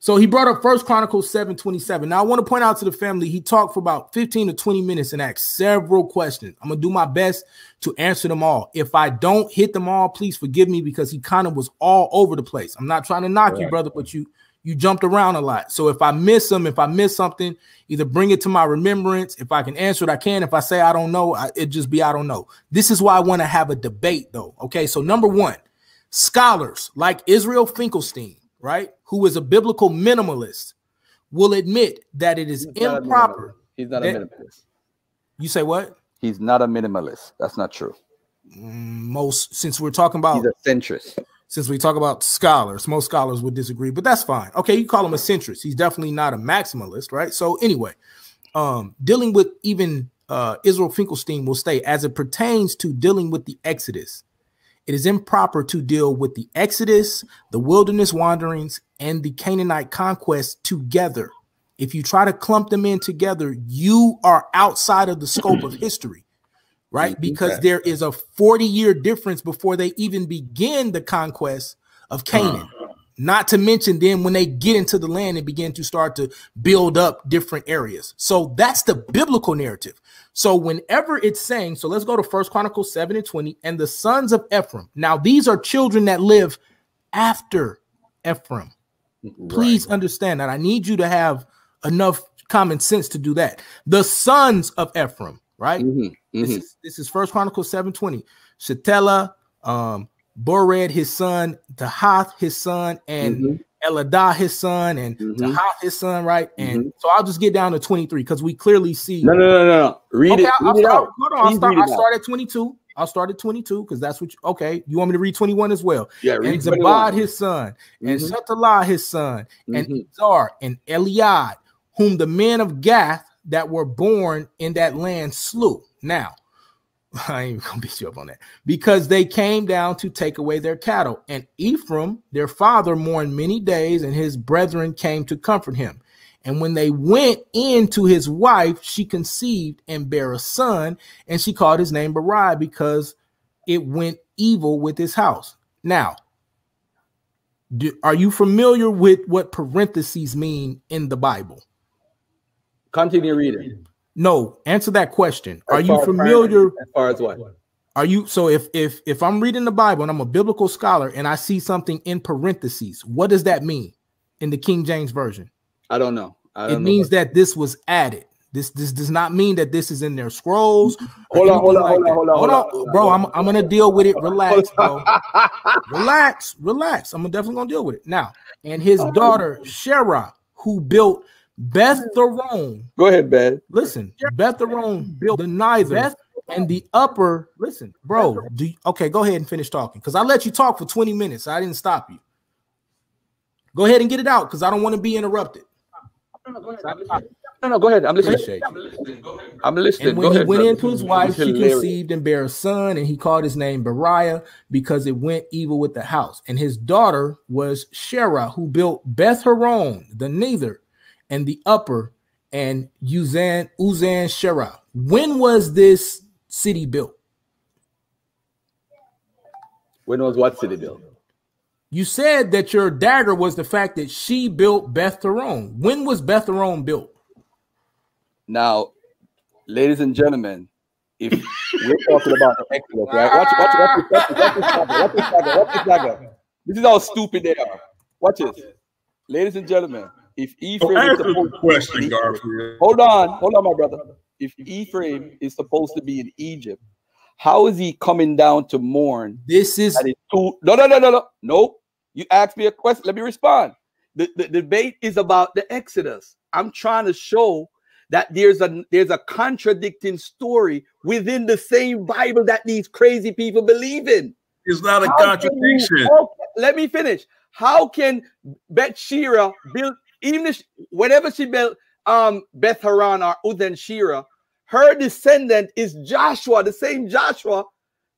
So he brought up First Chronicles 727. Now I want to point out to the family, he talked for about 15 to 20 minutes and asked several questions. I'm gonna do my best to answer them all. If I don't hit them all, please forgive me because he kind of was all over the place. I'm not trying to knock you, brother, but you you jumped around a lot. So if I miss them, if I miss something, either bring it to my remembrance. If I can answer it, I can. If I say I don't know, I, it just be I don't know. This is why I want to have a debate, though. Okay, so number one, scholars like Israel Finkelstein, right, who is a biblical minimalist, will admit that it is He's improper. minimalist. He's not a minimalist. You say what? He's not a minimalist. That's not true. Mm, Most since we're talking about He's a centrist. since we talk about scholars, most scholars would disagree, but that's fine. Okay, you call him a centrist. He's definitely not a maximalist, right? So anyway, um, dealing with even uh, Israel Finkelstein will say, as it pertains to dealing with the Exodus, it is improper to deal with the Exodus, the wilderness wanderings, and the Canaanite conquest together. If you try to clump them in together, you are outside of the scope of history right? Mm-hmm. Because Okay. there is a 40 year difference before they even begin the conquest of uh-huh. Canaan. Not to mention then when they get into the land and begin to start to build up different areas. So that's the biblical narrative. So whenever it's saying, so let's go to First Chronicles 7 and 20, and the sons of Ephraim. Now these are children that live after Ephraim. Please understand that. I need you to have enough common sense to do that. The sons of Ephraim, right? Mhm, This mhm. is this is First Chronicles 720. Shatella, um, Bored his son, Tahath his son, and Mhm. Eladah his son, and. Tahath his son, right? And so I'll just get down to 23 because we clearly see. No, no, no, no, no. Read okay, it. I'll, Read start, hold on, I'll start, I'll start at 22. I'll start at 22 because that's what you okay. You want me to read 21 as well? Yeah, and read Zabad his son, and Mhm. Shatalah his son, and Mhm. Izar and Eliad, whom the men of Gath that were born in that land slew. Now, I ain't gonna beat you up on that because they came down to take away their cattle, and Ephraim, their father, mourned many days, and his brethren came to comfort him. And when they went in to his wife, she conceived and bare a son, and she called his name Beriah because it went evil with his house. Now, do, are you familiar with what parentheses mean in the Bible? Continue reading. No, answer that question. Are you familiar? As far as what? Are you so if if if I'm reading the Bible and I'm a biblical scholar and I see something in parentheses, what does that mean in the King James version? I don't know. I It don't know. means that this was added. This this does not mean that this is in their scrolls. Hold on, hold on, hold on, hold on, hold on, hold hold on, bro. I'm. I'm gonna deal with it. Relax, bro. relax, relax. I'm definitely gonna deal with it now. And his oh. daughter Sherah, who built Beth mm. Tharon. Go ahead, Beth. Listen, Beth Horon built the neither and the upper. Listen, bro. Do you, okay? Go ahead and finish talking because I let you talk for 20 minutes. I didn't stop you. Go ahead and get it out because I don't want to be interrupted. No, no, go ahead. I'm listening. Appreciate I'm listening. And Go when he ahead, went brother. into his wife, she conceived and bare a son, and he called his name Beriah because it went evil with the house. And his daughter was Sherah, who built Beth Horon, the nether, and the upper, and Uzan Uzan Shera. When was this city built? When was what city built? You said that your dagger was the fact that she built Beth Horon. When was Beth Horon built? Now, ladies and gentlemen, if we're talking about the Exodus, right? Watch, watch, watch, watch, watch, watch watch this dagger, watch this dagger. This is how stupid they are. Watch this. Ladies and gentlemen, if Ephraim is Answer the supposed question, Garfield. Hold on, hold on, my brother. If Ephraim is supposed to be in Egypt, how is he coming down to mourn? This is that his. No, no, no, no, no. Nope. You asked me a question. Let me respond. The, the, the debate is about the Exodus. I'm trying to show that there's a there's a contradicting story within the same Bible that these crazy people believe in. It's not a How can you- contradiction. how- let me finish. How can Bet Shira build even if, whenever she built um Beth Horon or Udan Shira, her descendant is Joshua, the same Joshua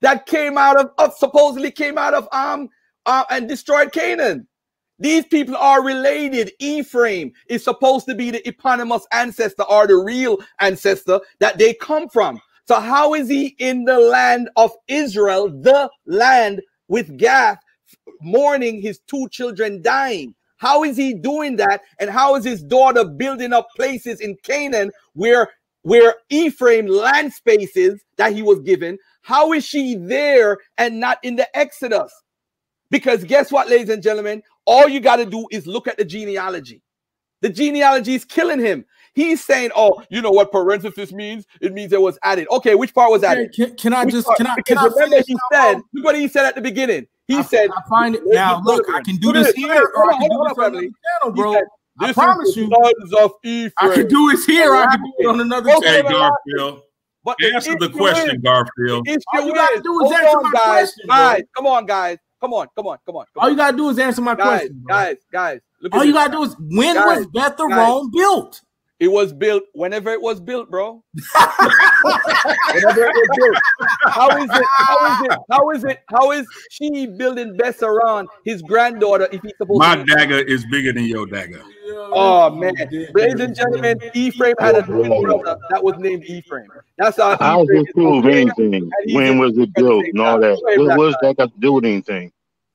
that came out of, of supposedly came out of um uh, and destroyed Canaan. These people are related. Ephraim is supposed to be the eponymous ancestor or the real ancestor that they come from. So how is he in the land of Israel, the land with Gath, mourning his two children dying? How is he doing that? And how is his daughter building up places in Canaan where where Ephraim land spaces that he was given? How is she there and not in the Exodus? Because guess what, ladies and gentlemen? All you got to do is look at the genealogy. The genealogy is killing him. He's saying, "Oh, you know what parenthesis means? It means it was added." Okay, which part was added? Can, can I Which just part? can I Because can I remember he said, look what he said at the beginning. He I- said, I find it now. and Look, I can do look this here, or I can do this on family. another channel, bro. said, I promise you, of I can do it here. I can do it on another Go Hey, channel. Garfield. But Answer the question, is- Garfield. the All you gotta do is hold answer on, my guys. question, bro. Guys, come on, guys. Come on, come on, come on. All you gotta do is answer my guys, question. bro. guys, guys. All you gotta do is when was Beth guys. Rome built? It was built whenever it was built, bro. whenever it was built. How is it? How is it? How is it? How is she building Bessaron, his granddaughter, if he's supposed My to be? dagger is bigger than your dagger. Oh man, ladies and gentlemen, Ephraim had a twin brother that was named Ephraim. That's how. How does Ephraim it prove anything? When was it built and all that? What was that got to do with anything?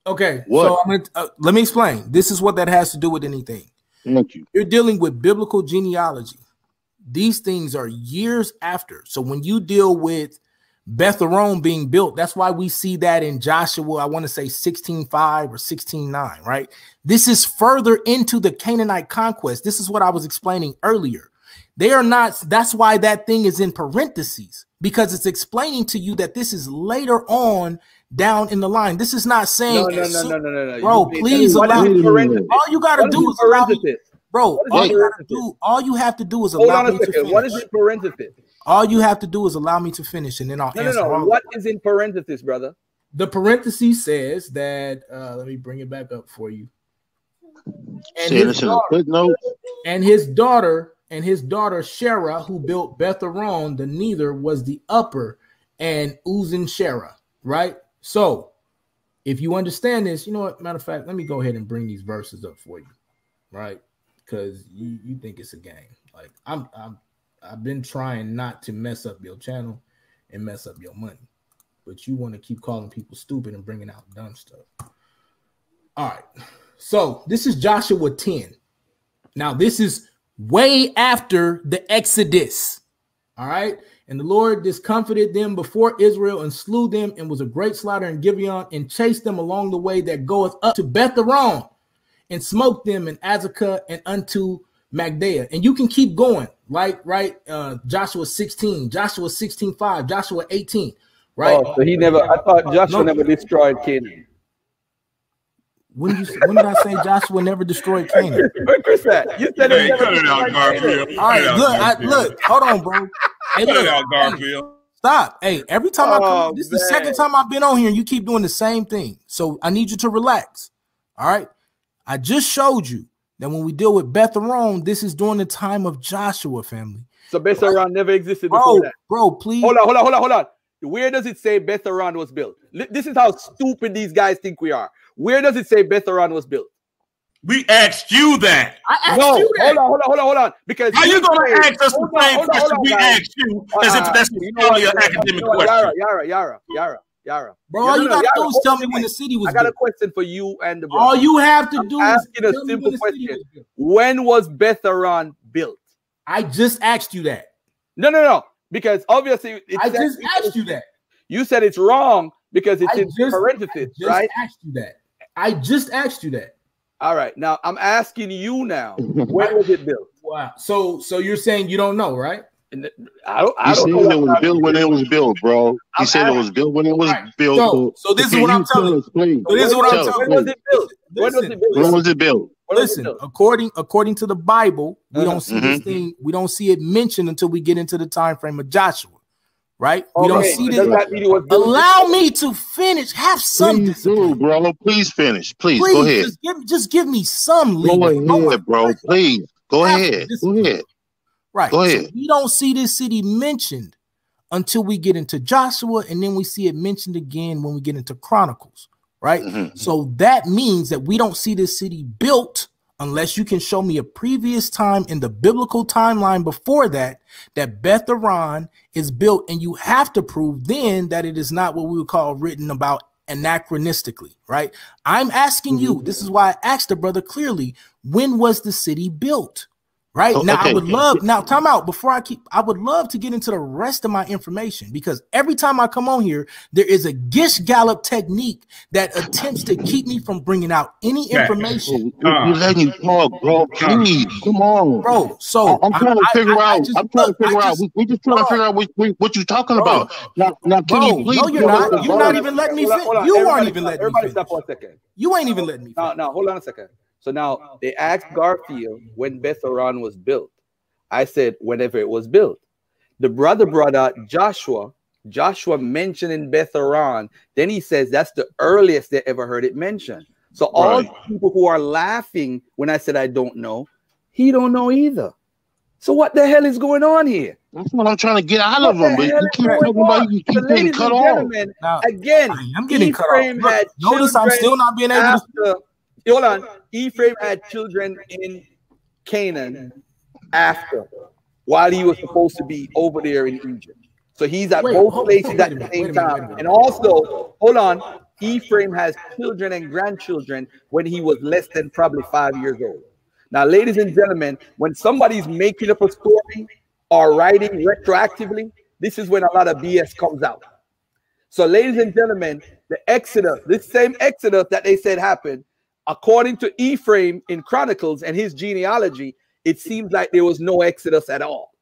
Okay, What? so I'm gonna uh, let me explain. This is what that has to do with anything. Thank you. You're dealing with biblical genealogy. These things are years after. So when you deal with Beth Horon being built, that's why we see that in Joshua, I want to say 16:5 or 16:9, right? This is further into the Canaanite conquest. This is what I was explaining earlier. They are not, that's why that thing is in parentheses, because it's explaining to you that this is later on down in the line. This is not saying No, no, no, soon- no, no, no, no. Bro, You- please allow is me- in parentheses? all you gotta do is allow me, bro. All you have to do, all you have to do is Hold allow on a me to second. What is finish. in parentheses? All you have to do is allow me to finish, and then I'll No, no, answer no. all. What is in parentheses, brother? The parenthesis says that. Uh, let me bring it back up for you. And Say his, this a daughter, footnote. and his daughter and his daughter Sherah, who built Beth Horon, the neither was the upper, and Uzan Shera, right? So, if you understand this, you know what? Matter of fact, let me go ahead and bring these verses up for you, right? Because you, you think it's a game. Like I'm, I'm, I've been trying not to mess up your channel and mess up your money, but you want to keep calling people stupid and bringing out dumb stuff. All right. So this is Joshua 10. Now, this is way after the Exodus. All right. And the Lord discomfited them before Israel and slew them, and was a great slaughter in Gibeon, and chased them along the way that goeth up to Beth Horon, and smote them in Azekah and unto Makkedah. And you can keep going, right? Right. Uh, Joshua 16, Joshua 16, 5, Joshua 18, right? Oh, so he never. I thought Joshua No. never destroyed Canaan. When you when did I say Joshua never destroyed Canaan? Where Chris at? You said Hey, he never cut it out, destroyed Garfield. Canaan. All right, Cut it out, look, I, look, hold on, bro. Hey, Cut look, it out, Garfield. stop. Hey, every time I come, Oh, this is the second time I've been on here, and you keep doing the same thing. So I need you to relax. All right. I just showed you that when we deal with Beth Betharon, this is during the time of Joshua family. So Beth Horon never existed Bro, that. bro, please. Hold on, hold on, hold on, hold on. Where does it say Beth Betharon was built? This is how stupid these guys think we are. Where does it say Beth Betharon was built? We asked you that. I asked No, you that. hold on, hold on, hold on, hold on. Because How you gonna say- ask us the same on, question on, we guys. asked you as if Uh, that's you know what, only an you know what, academic you know question? Yara, Yara, Yara, Yara, Yara. Bro, all you gotta do is tell me when the city was I got a question for you and the All you have to I'm do is asking a simple when question. was. When was Beth Horon built? I just asked you that. No, no, no. Because obviously, it I just asked you that. You said it's wrong because it's I in just- parentheses, Just right? asked you that. I just asked you that. All right. Now I'm asking you now. where was it built? Wow. So so you're saying you don't know, right? And I don't. I He don't said know. it was built when it was built, bro. He said it was built when it was Right. built. So- so this is what I'm telling tell us, please? So this is what I'm Tell us, When telling was it built? When was it built? When was it built? When was it Listen, according according to the Bible, we Uh-huh. don't see this Mhm. thing. We don't see it mentioned until we get into the time frame of Joshua, right? We don't Okay, see this. that mean was? Allow me to finish. Have some Please do, bro. Please finish. Please, Please, go ahead. just give me just give me some Go leeway. Ahead, bro. goodness. Please. Go Have ahead. Go ahead. Right. Go So we don't see this city mentioned until we get into Joshua, and then we see it mentioned again when we get into Chronicles, right? Mhm. So that means that we don't see this city built unless you can show me a previous time in the biblical timeline before that that Beth Horon is built, and you have to prove then that it is not what we would call written about anachronistically, right? I'm asking you, Mm-hmm. this is why I asked the brother clearly, when was the city built? Right Oh, now, I would love now. Time out before I keep. I would love to get into the rest of my information because every time I come on here, there is a Gish Gallop technique that attempts to keep me from bringing out any Yeah. information, You you letting you talk, bro. Please, come on. bro. So I'm trying to figure I- I out. just- I'm trying to figure I out. just- We, we just trying to figure out what, what, what you talking Bro. about. Now, now, can Bro, you please? no, you're not. You're not even letting me Hold on, finish. hold on. You Everybody aren't even letting me Everybody stop for a second. You ain't even letting me Now, finish. now, hold on a second. So now they asked Garfield when Beth Horon was built. I said whenever it was built. The brother brought out Joshua. Joshua mentioned in Beth Horon. Then he says that's the earliest they ever heard it mentioned. So all Right. people who are laughing when I said I don't know, he don't know either. So what the hell is going on here? That's what I'm trying to get out What of the him. But you keep talking on? about you So keep getting cut off. Now, again, I am getting cut off. Look, notice I'm still not being able to. After hold on. Ephraim had children in canaan after while he was supposed to be over there in egypt. So he's at Wait, both hold- places at the minute, same minute, time. Minute. and also hold on. Ephraim has children and grandchildren when he was less than probably five years old. Now, ladies and gentlemen, when somebody's making up a story or writing retroactively, this is when a lot of BS comes out. So, ladies and gentlemen, the Exodus, this same Exodus that they said happened, according to Ephraim in Chronicles and his genealogy, it seems like there was no Exodus at all.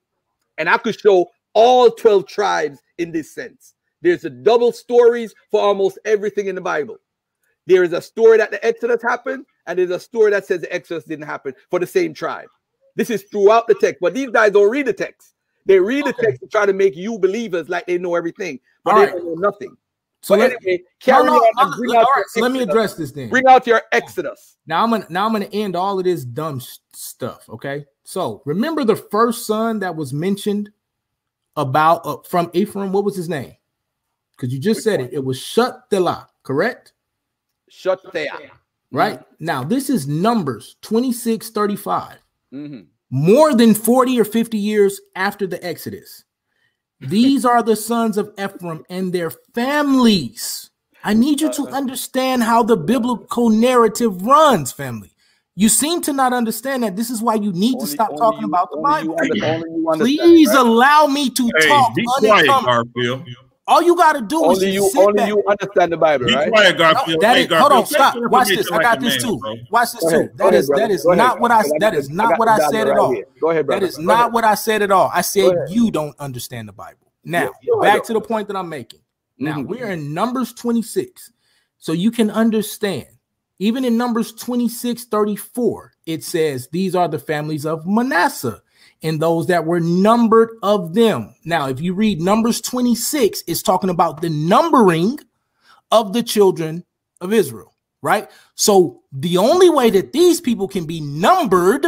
And I could show all 12 tribes in this sense. There's a double stories for almost everything in the Bible. There is a story that the Exodus happened, and there's a story that says the Exodus didn't happen for the same tribe. This is throughout the text, but these guys don't read the text. They read the text to try to make you believers like they know everything, but All they right. don't know nothing. So But let, anyway, no, carry no, on no, out right, let me address this then. Bring out your Exodus. Now I'm gonna now I'm gonna end all of this dumb stuff. Okay, so remember the first son that was mentioned about uh, from Ephraim. What was his name? Because you just said it. It was Shuthelah, correct? Shut there. Right now, this is Numbers 26 35. Mhm. more than 40 or 50 years after the Exodus. These are the sons of Ephraim and their families. I need you to understand how the biblical narrative runs, family. You seem to not understand that. This is why you need to stop talking you- about the Bible. you Please right? allow me to Hey, talk be quiet. Garfield. All you got to do is Only just you, sit only back. you understand the Bible, Be right? quiet, No, that Hey, is, hold on, stop. Watch this. I got a this man, too. bro. Watch this too. ahead, go That ahead, is brother. that is not what I I got that the- is I not what I said at all. Go ahead, brother. That is not what I said at all. I said you don't understand the Bible. Now, back to the point that I'm making. Now, Mhm. we are in Numbers 26. So you can understand. Even in Numbers 26 34, it says, These are the families of Manasseh and those that were numbered of them. Now, if you read Numbers 26, it's talking about the numbering of the children of Israel, right? So the only way that these people can be numbered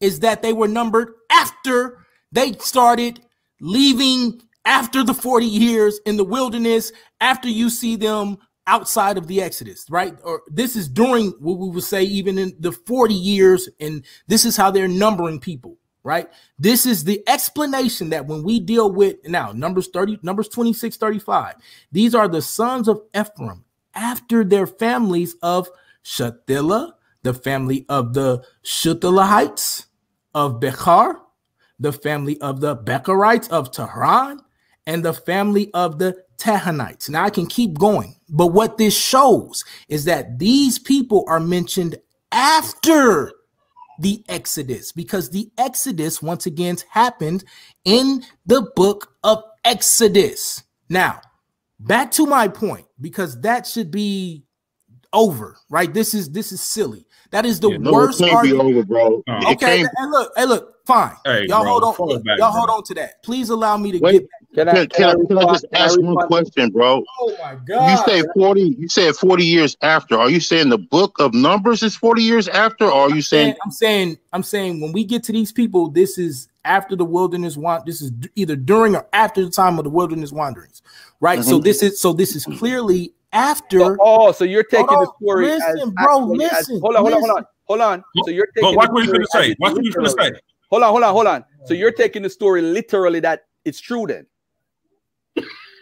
is that they were numbered after they started leaving after the 40 years in the wilderness, after you see them outside of the Exodus, right? Or this is during what we would say even in the 40 years, and this is how they're numbering people, right? This is the explanation that when we deal with now numbers 30, numbers 26, 35, these are the sons of Ephraim after their families of Shuthelah, the family of the Shuthalhites of Becher, the family of the Becharites of Tahan, and the family of the Tahanites. Now I can keep going, but what this shows is that these people are mentioned after the Exodus because the Exodus once again happened in the book of Exodus. Now, back to my point because that should be over, right? This is this is silly. That is the No, it worst can't be over, bro. Uh-huh. It Okay, can't. and look, hey, look, fine. Hey, y'all bro, hold on, fall back, y'all bro. hold on to that. Please allow me to Wait. get. Can Can, can, I, can I just can I ask one question, bro? Oh my god! You say forty. You said forty years after. Are you saying the book of Numbers is forty years after, or are you saying? I'm saying, I'm saying, when we get to these people, this is after the wilderness want. This is either during or after the time of the wilderness wanderings, right? So Mhm. this is so this is clearly after. So, oh, so you're taking Hold the on, story as listen, bro, actually as- listen, hold on, hold on, hold on, hold on. So you're taking. But watch what he's story gonna say. as it Watch what he's gonna say. Hold on, hold on, hold on. So you're taking the story literally that it's true then.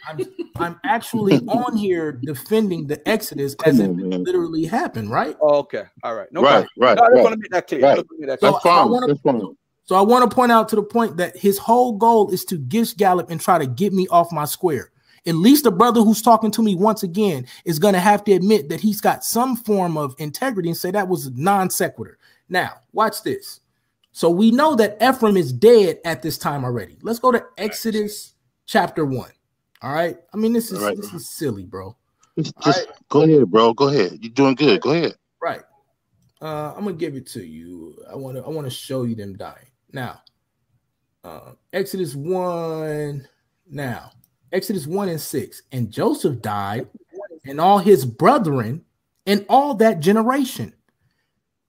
I'm, I'm actually on here defending the Exodus Come as it man. literally happened, right? Oh, okay, all right, no Right, problem. right, No, I just right. want to make that clear. I Right. just wanna make that So- clear. That's so I fine. wanna- That's fine. So I want to point out to the point that his whole goal is to gish gallop and try to get me off my square. At least the brother who's talking to me once again is going to have to admit that he's got some form of integrity and say that was non sequitur. Now, watch this. So we know that Ephraim is dead at this time already. Let's go to Exodus chapter one. All right. I mean, this is All right. this is silly, bro. Just, just go ahead, bro. Go ahead. You're doing good. Go ahead. Right. Uh, I'm gonna give it to you. I want to. I want to show you them dying. Now, uh, Exodus one. Now, Exodus one and six. And Joseph died, and all his brethren, and all that generation.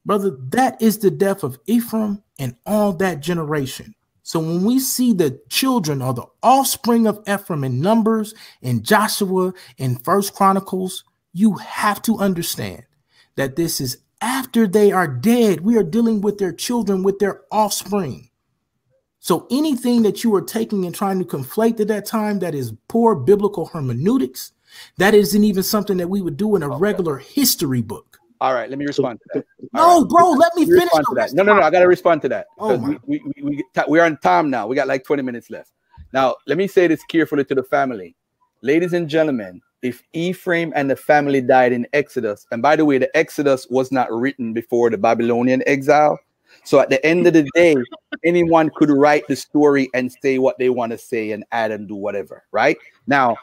Brother, that is the death of Ephraim and all that generation. So when we see the children or the offspring of Ephraim in Numbers and Joshua in First Chronicles, you have to understand that this is after they are dead. We are dealing with their children, with their offspring. So anything that you are taking and trying to conflate at that time that is poor biblical hermeneutics, That isn't even something that we would do in a regular history book. All right, let me respond to that. No, right. bro, let me Let me finish. respond to that. No, no, no. I got to respond to that Oh because we, we, we, we, we're on time now. We got like 20 minutes left. Now, let me say this carefully to the family. Ladies and gentlemen, if Ephraim and the family died in Exodus, and by the way, the Exodus was not written before the Babylonian exile. So at the end of the day, anyone could write the story and say what they want to say and add and do whatever, right? Now,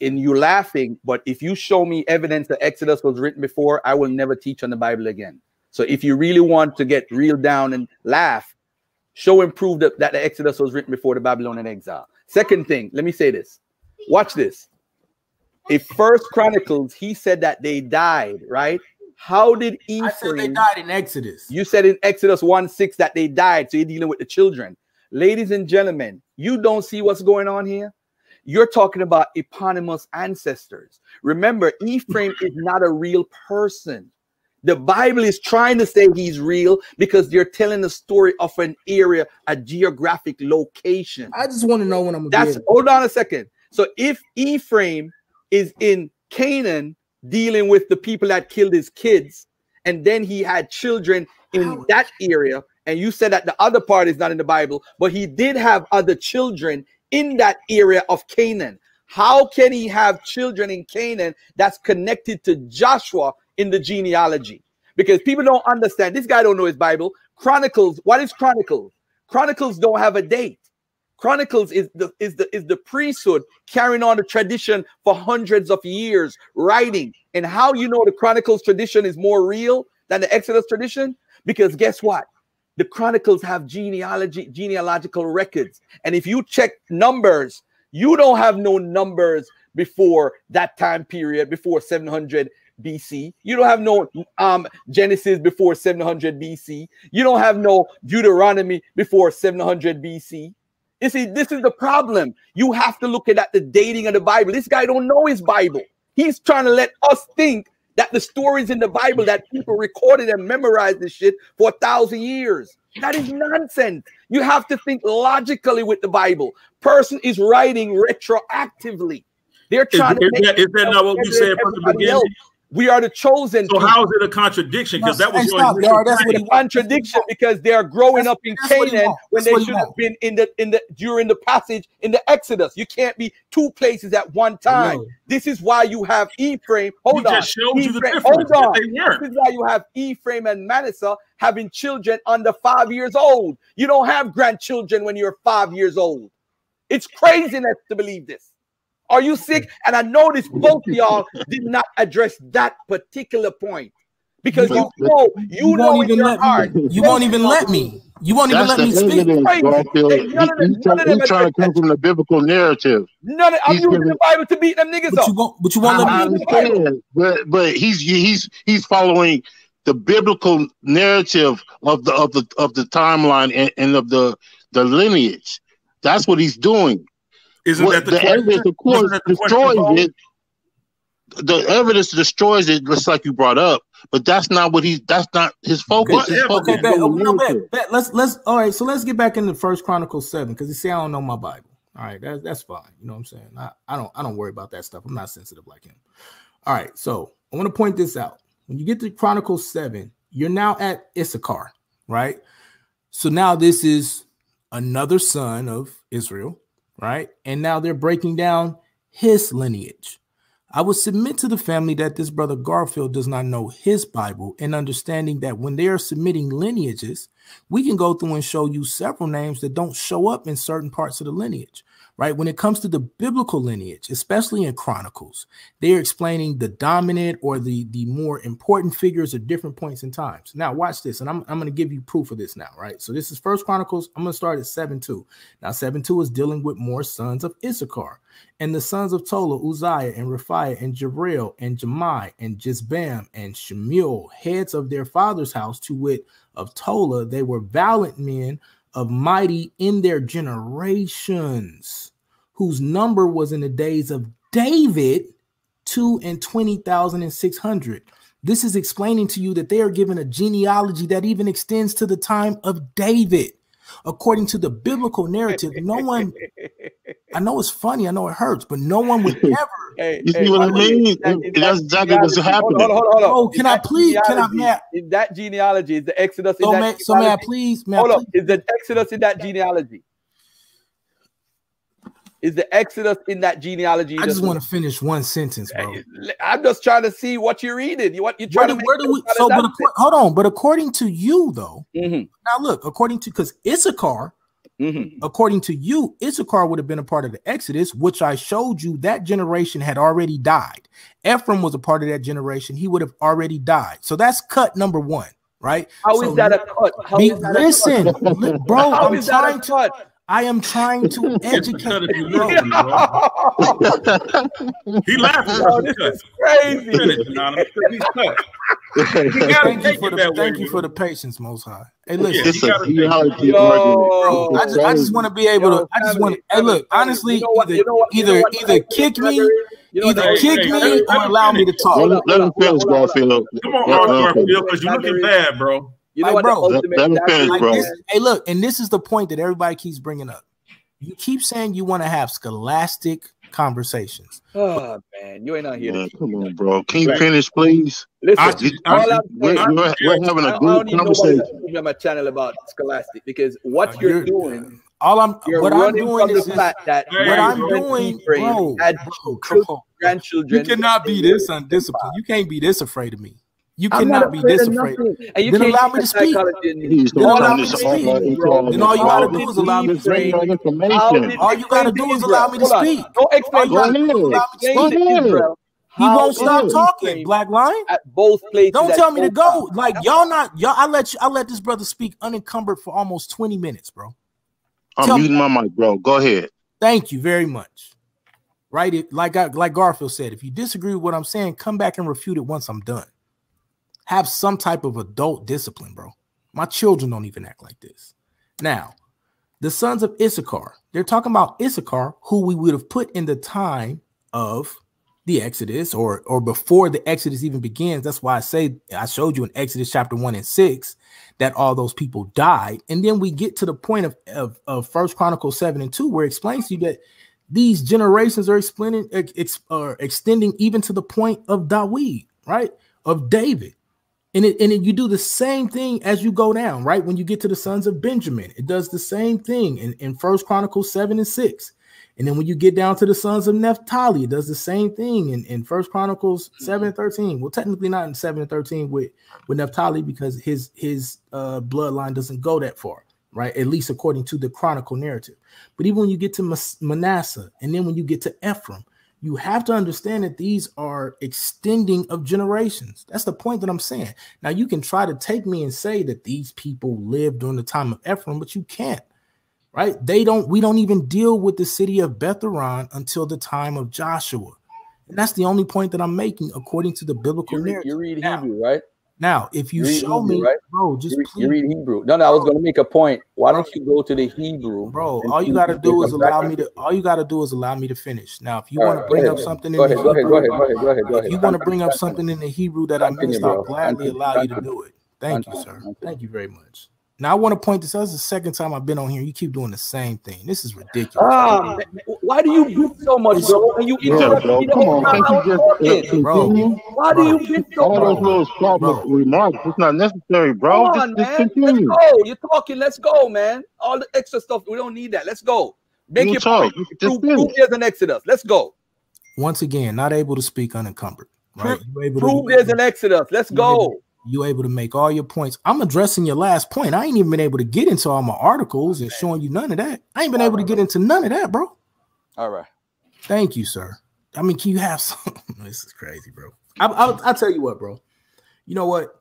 and you laughing, but if you show me evidence that Exodus was written before, I will never teach on the Bible again. So if you really want to get real down and laugh, show and prove that, that the Exodus was written before the Babylonian exile. Second thing, let me say this. Watch this. If First Chronicles, he said that they died, right? How did Ephraim? I said they died in Exodus. You said in Exodus 1 6 that they died. So you're dealing with the children. Ladies and gentlemen, you don't see what's going on here. You're talking about eponymous ancestors. Remember, Ephraim is not a real person. The Bible is trying to say he's real because they're telling the story of an area, a geographic location. I just want to know when I'm That's hold on a second. So if Ephraim is in Canaan dealing with the people that killed his kids, and then he had children in that area, and you said that the other part is not in the Bible, but he did have other children in that area of Canaan. How can he have children in Canaan that's connected to Joshua in the genealogy? Because people don't understand. This guy don't know his Bible. Chronicles. What is Chronicles? Chronicles don't have a date. Chronicles is the is the is the priesthood carrying on the tradition for hundreds of years, writing. And how you know the Chronicles tradition is more real than the Exodus tradition? Because guess what? The Chronicles have genealogy, genealogical records. And if you check numbers, you don't have no numbers before that time period, before 700 BC. You don't have no um Genesis before 700 BC. You don't have no Deuteronomy before 700 BC. You see, this is the problem. You have to look at the dating of the Bible. This guy don't know his Bible. He's trying to let us think that the stories in the Bible that people recorded and memorized this shit for a thousand years. That is nonsense. You have to think logically with the Bible. Person is writing retroactively. They're Is, trying to is make that, is that not what we said from the beginning? else. We are the chosen. So people. how is it a contradiction? Because that was Hey, your stop, initial that's what claim. contradiction because they are growing That's- up in that's what he Canaan when they should have been in the in the during the passage in the Exodus. You can't be two places at one time. Yo. This is why you have Ephraim. Hold He on. just showed you the Ephraim- difference, Hold on. they. This is why you have Ephraim and Manasseh having children under five years old. You don't have grandchildren when you're five years old. It's craziness to believe this. Are you sick? And I noticed both of y'all did not address that particular point because you know you, You know won't in even your let heart. me. You won't even let me. You won't even let me speak. evidence, Crazy. Garfield. Hey, He, none of them- he's, trying, none of them he's trying to come from the biblical narrative. None of, I'm He's using giving- the Bible to beat them niggas But up. you won't. But you won't I, I let me. understand, but but he's he's he's following the biblical narrative of the of the of the timeline and, and of the the lineage. That's what he's doing. Isn't What- that the, the question? evidence, of course, that the destroys Paul? it. The evidence destroys it, just like you brought up. But that's not what he's. That's not his focus. What His focus Okay, is bet. Oh, no, bet, bet. Let's let's all right. So let's get back into First Chronicles seven because you see, I don't know my Bible. All right, that's that's fine. You know what I'm saying? I, I don't I don't worry about that stuff. I'm not sensitive like him. All right, so I want to point this out. When you get to Chronicles seven, you're now at Issachar, right? So now this is another son of Israel, right? And now they're breaking down his lineage. I would submit to the family that this brother Garfield does not know his Bible and understanding that when they are submitting lineages, we can go through and show you several names that don't show up in certain parts of the lineage, right? When it comes to the biblical lineage, especially in Chronicles, they're explaining the dominant or the, the more important figures at different points in times. Now, watch this, and I'm, I'm going to give you proof of this now, right? So this is First Chronicles. I'm going to start at 7 2. Now, 7 2 is dealing with more sons of Issachar. And the sons of Tola, Uzziah, and Rephaiah, and Jebreel, and Jahmai, and Jibsam, and Shemuel, heads of their father's house, to wit, of Tola, they were valiant men of mighty in their generations, whose number was in the days of David two and twenty thousand and six hundred. This is explaining to you that they are given a genealogy that even extends to the time of David. according to the biblical narrative, no one. I know it's funny. I know it hurts, but no one would ever. Hey, You see hey, what I hold mean? In that- in That's that exactly what's genealogy- happening. Hold on, hold on, hold on. Oh, In can I please- can I- may I- In that genealogy, is the Exodus in So that may, so may I please? May I Hold please? on. Is the Exodus in that genealogy? Is the Exodus in that genealogy? I just want to finish one sentence, bro. I'm just trying to see what you're reading. You what you Where trying do, to where do we? So, but acco- hold on. But according to you, though, Mhm, now look, according to because Issachar, mhm. according to you, Issachar would have been a part of the Exodus, which I showed you that generation had already died. Ephraim was a part of that generation; he would have already died. So that's cut number one, right? How is So that a cut? How be- is that a cut? listen, bro. How I'm is that trying a to. Cut? I am trying to It's cut educate. if you listen, bro. He laughing Oh, because this is crazy. Finish, he's cut. Thank you for the that way. thank you for the patience, Most High. Hey, Yeah, listen. It's you a gotta take- Yo, argument. I just, I just want to be able Yo, to. I just want to. Hey, look. Honestly, You know what- either you know what- you know either what either kick me. You know either Hey, kick hey, me hey, or hey, allow me to talk. Let, him- on, let him hold on, finish, hold on, hold on. Garfield. Come on, Let- Art let him finish. Garfield, because you're looking bad, bro. You know Like, what bro, the Let- ultimate let him finish, Like bro. this, hey, look, and this is the point that everybody keeps bringing up. You keep saying you want to have scholastic conversations. Oh man, you ain't not here. Man, to come on, bro. Can you finish, please? Listen, I- You- I- I'm We're, we're, we're having a good don't need nobody conversation. to teach on my channel about scholastic because what Uh, you're, you're- doing, All I'm, you're what I'm doing is the just, fact that what I'm doing, Ephraim bro. bro come on. grandchildren. You cannot be this undisciplined. You can't be this afraid of me. You I'm cannot be afraid this afraid. And you Then can't allow me to speak. psychology in me. Please Then allow me to speak. like it's Bro, all Then all you about gotta do is allow me to speak. wrong How information. did- All you gotta do is allow me to speak. Don't explain All you gotta to do is Go allow me to Explain speak. to ahead. He how won't stop talking, Black Lion. At both places. Don't tell me to go. times. Like y'all not y'all. I let you. I let this brother speak unencumbered for almost twenty minutes, bro. I'm Tell me- my mic, bro. Go ahead. Thank you very much. Right? It, like I, like Garfield said, if you disagree with what I'm saying, come back and refute it once I'm done. Have some type of adult discipline, bro. My children don't even act like this. Now, the sons of Issachar, they're talking about Issachar, who we would have put in the time of the Exodus or or before the Exodus even begins. That's why I say I showed you in Exodus chapter 1 and 6 that all those people died. And then we get to the point of, of, of First Chronicles 7 and 2, where it explains to you that these generations are explaining ex, are extending even to the point of Dawid, right? Of David. And it, and it, you do the same thing as you go down, right? When you get to the sons of Benjamin, it does the same thing in, in First Chronicles 7 and 6. And then when you get down to the sons of Naphtali, it does the same thing in, in First Chronicles 7 and 13. Well, technically not in 7 and 13 with, with Naphtali because his his uh, bloodline doesn't go that far, right? At least according to the chronicle narrative. But even when you get to Mas- Manasseh and then when you get to Ephraim, you have to understand that these are extending of generations. That's the point that I'm saying. Now you can try to take me and say that these people lived during the time of Ephraim, but you can't. Right? They don't. We don't even deal with the city of Beth Horon until the time of Joshua, and that's the only point that I'm making according to the biblical You read, narrative. you read Now- Hebrew, right? Now, if you show Hebrew, me, right? bro, just You read, please, you read Hebrew. No, no, I was going to make a point. Why don't you go to the Hebrew, bro. All you got to do is allow me to. All you got to do is allow me to finish. Now, if you want to bring up something Go in ahead, the go ahead, go ahead, go ahead, go ahead, if you want to bring up something in the Hebrew that I missed. I'll gladly allow you to do it. Thank you, sir. Thank you very much. Now, I want to point this out. This is the second time I've been on here. You keep doing the same thing. This is ridiculous. Ah, why do you bitch so much, bro? And you Yeah, interrupt bro. Come on. time Can't you just. Bro. continue? Why do you bitch so All those little soft remarks, it's not necessary, bro. Come Just, on, just man. Let's go. You're talking. Let's go, man. All the extra stuff, we don't need that. Let's go. Make You your talk. point. Just Prove, prove there's an exodus. Let's go. Once again, not able to speak unencumbered. Right? You Prove there's an exodus. Let's you go. You able to make all your points. I'm addressing your last point. I ain't even been able to get into all my articles and showing you none of that. I ain't been able to get into none of that, bro. All right. Thank you, sir. I mean, can you have some? this is crazy, bro. I, I'll, I'll tell you what, bro. You know what?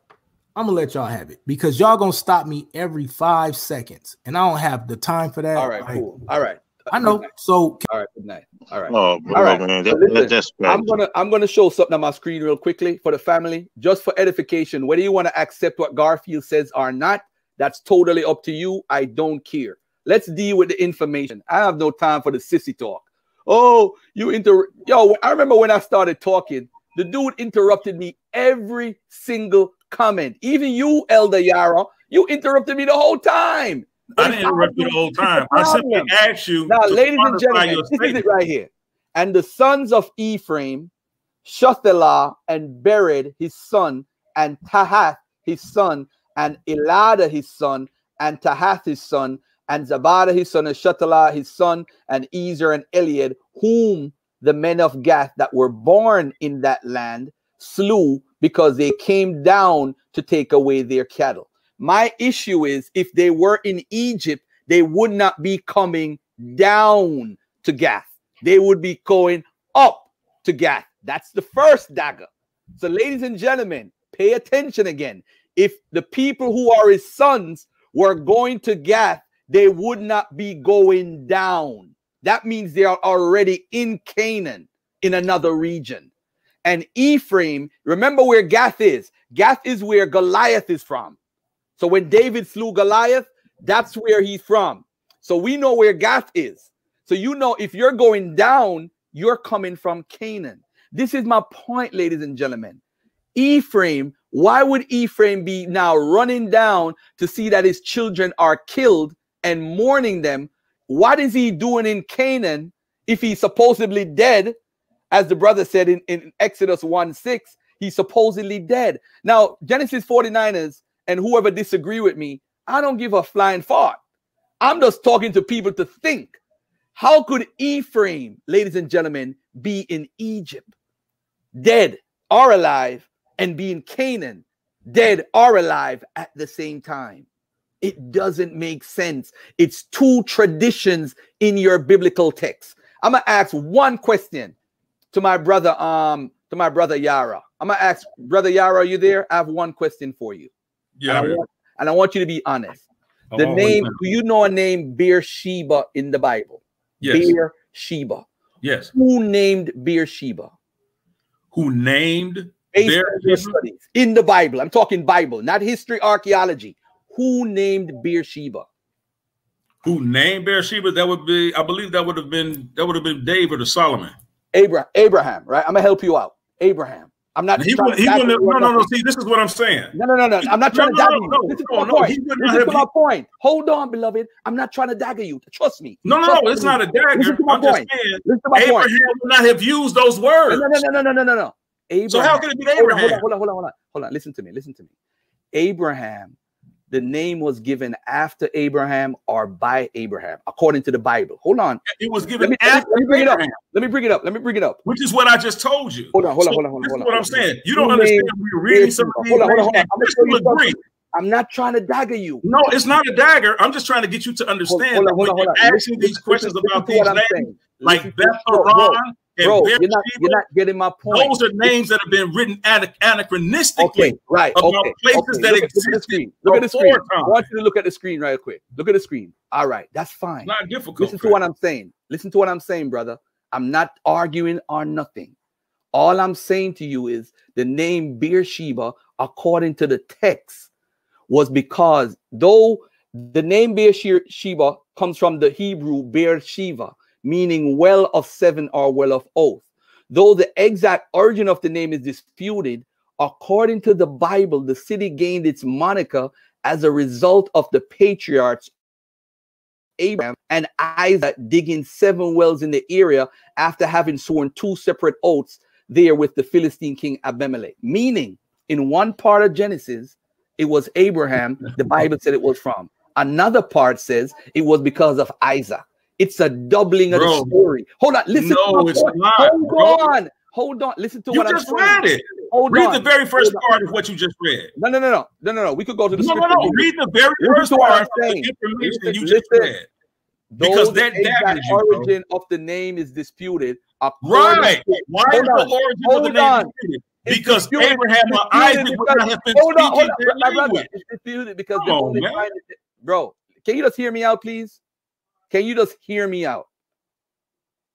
I'm gonna let y'all have it because y'all gonna stop me every five seconds, and I don't have the time for that. All right. Like, Cool. All right. I know. So All right. Good night. All right. Oh, bro, All right. man. So listen, that, that's I'm gonna I'm gonna show something on my screen real quickly for the family, just for edification. Whether you want to accept what Garfield says or not, that's totally up to you. I don't care. Let's deal with the information. I have no time for the sissy talk. Oh, you inter yo. I remember when I started talking, the dude interrupted me every single comment. Even you, Elder Yara, you interrupted me the whole time. I didn't interrupt you the whole time. I simply asked you. Now, ladies and gentlemen, this is it right here. And the sons of Ephraim, Shuthelah, and Bered his son, and Tahath his son, and Elada his son, and Tahath his son, and Zabada his son, and Shuthelah his son, and Ezer and Eliad, whom the men of Gath that were born in that land slew because they came down to take away their cattle. My issue is if they were in Egypt, they would not be coming down to Gath. They would be going up to Gath. That's the first dagger. So, ladies and gentlemen, pay attention again. If the people who are his sons were going to Gath, they would not be going down. That means they are already in Canaan in another region. And Ephraim, remember where Gath is. Gath is where Goliath is from. So when David slew Goliath, that's where he's from. So we know where Gath is. So you know if you're going down, you're coming from Canaan. This is my point, ladies and gentlemen. Ephraim, why would Ephraim be now running down to see that his children are killed and mourning them? What is he doing in Canaan if he's supposedly dead? As the brother said in, in Exodus 1 6, he's supposedly dead. Now, Genesis 49ers and whoever disagree with me, I don't give a flying fart. I'm just talking to people to think. How could Ephraim, ladies and gentlemen, be in Egypt, dead or alive, and be in Canaan, dead or alive at the same time? It doesn't make sense. It's two traditions in your biblical text. I'm gonna ask one question to my brother, um, to my brother Yara. I'm gonna ask brother Yara, are you there? I have one question for you. Yeah. And I want, and I want you to be honest. The I'm name, do you know a name Beersheba in the Bible? Yes. Beersheba. Yes. Who named Beersheba? Who named Based Beersheba? studies in the Bible. I'm talking Bible, not history, archaeology. Who named Beersheba? Who named Beersheba? That would be, I believe that would have been that would have been David or Solomon. Abraham. Abraham, right? I'm gonna help you out. Abraham. I'm not. He, would, he wouldn't. have, no, no, no. See, this is what I'm saying. No, no, no, no. I'm not No, trying to no, dagger no, you. no, Listen no, to no, my point. have- to my point. Hold on, beloved. I'm not trying to dagger you. Trust me. No, no, no. It's not a dagger. Listen to my I'm just point. saying Listen to my Abraham point. would not have used those words. no, no, no, no, no, no, no. Abraham. So how can it be on, hold Abraham? on, hold on, hold on, hold on, hold on. Listen to me. Listen to me. Abraham, the name was given after Abraham or by Abraham, according to the Bible. Hold on. It was given let me, after let me bring it up. Let me bring it up. Let me bring it up. which is what I just told you. Hold on, hold on, So hold on, hold on. This hold is on, what I'm saying. You don't understand. named We're reading some of Hold on, hold on, hold on. I'm you agree. I'm not trying to dagger you. No, it's not a dagger. I'm just trying to get you to understand hold that on, when hold on, hold you're on. asking Listen, these questions listen about these names, like Beth bro, bro, Haran and bro, you're not, you're not getting my point. those are names that have been written anachronistically Okay, right. about Okay. places okay. that at- look at the screen. Look at the screen. I want you to look at the screen right quick. Look at the screen. All right, that's fine. Not difficult. Listen to what I'm saying. Listen to what I'm saying, brother. I'm not arguing on nothing. All I'm saying to you is the name Beersheba, according to the text, was because though the name Beersheba comes from the Hebrew Beersheba, meaning well of seven or well of oath. Though the exact origin of the name is disputed, according to the Bible, the city gained its moniker as a result of the patriarchs Abraham and Isaac digging seven wells in the area after having sworn two separate oaths there with the Philistine king Abimelech. Meaning, in one part of Genesis, it was Abraham, the Bible said it was from. Another part says it was because of Isaac. It's a doubling of Bro. the story. Hold on, listen No, to it's point. not, Hold bro. on, hold on. Listen to You what I'm just read it. Hold Read on. the very first Hold on. part of what you just read. No, no, no, no, no, no, no. We could go to the No, no, no. Read the very first part of the information Listen- you just listen. read. Because the that daggers you, bro. origin of the name is disputed. Right. to- Why is the origin of Hold the name on. disputed? It's Because disputed- Abraham or disputed Isaac would not have been hold on, hold on, their my brother. language. It's disputed because they're on, oh, only man. trying to, bro. Can you just hear me out, please? Can you just hear me out?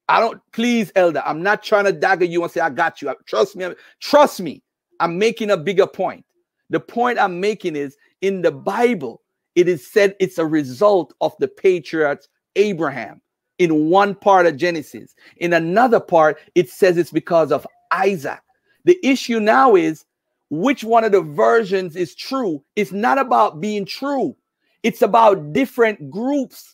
I don't, please, Elder. I'm not trying to dagger you and say I got you. Trust me. Trust me. I'm making a bigger point. The point I'm making is in the Bible, it is said it's a result of the patriarchs Abraham in one part of Genesis. In another part, it says it's because of Isaac. The issue now is which one of the versions is true. It's not about being true, It's about different groups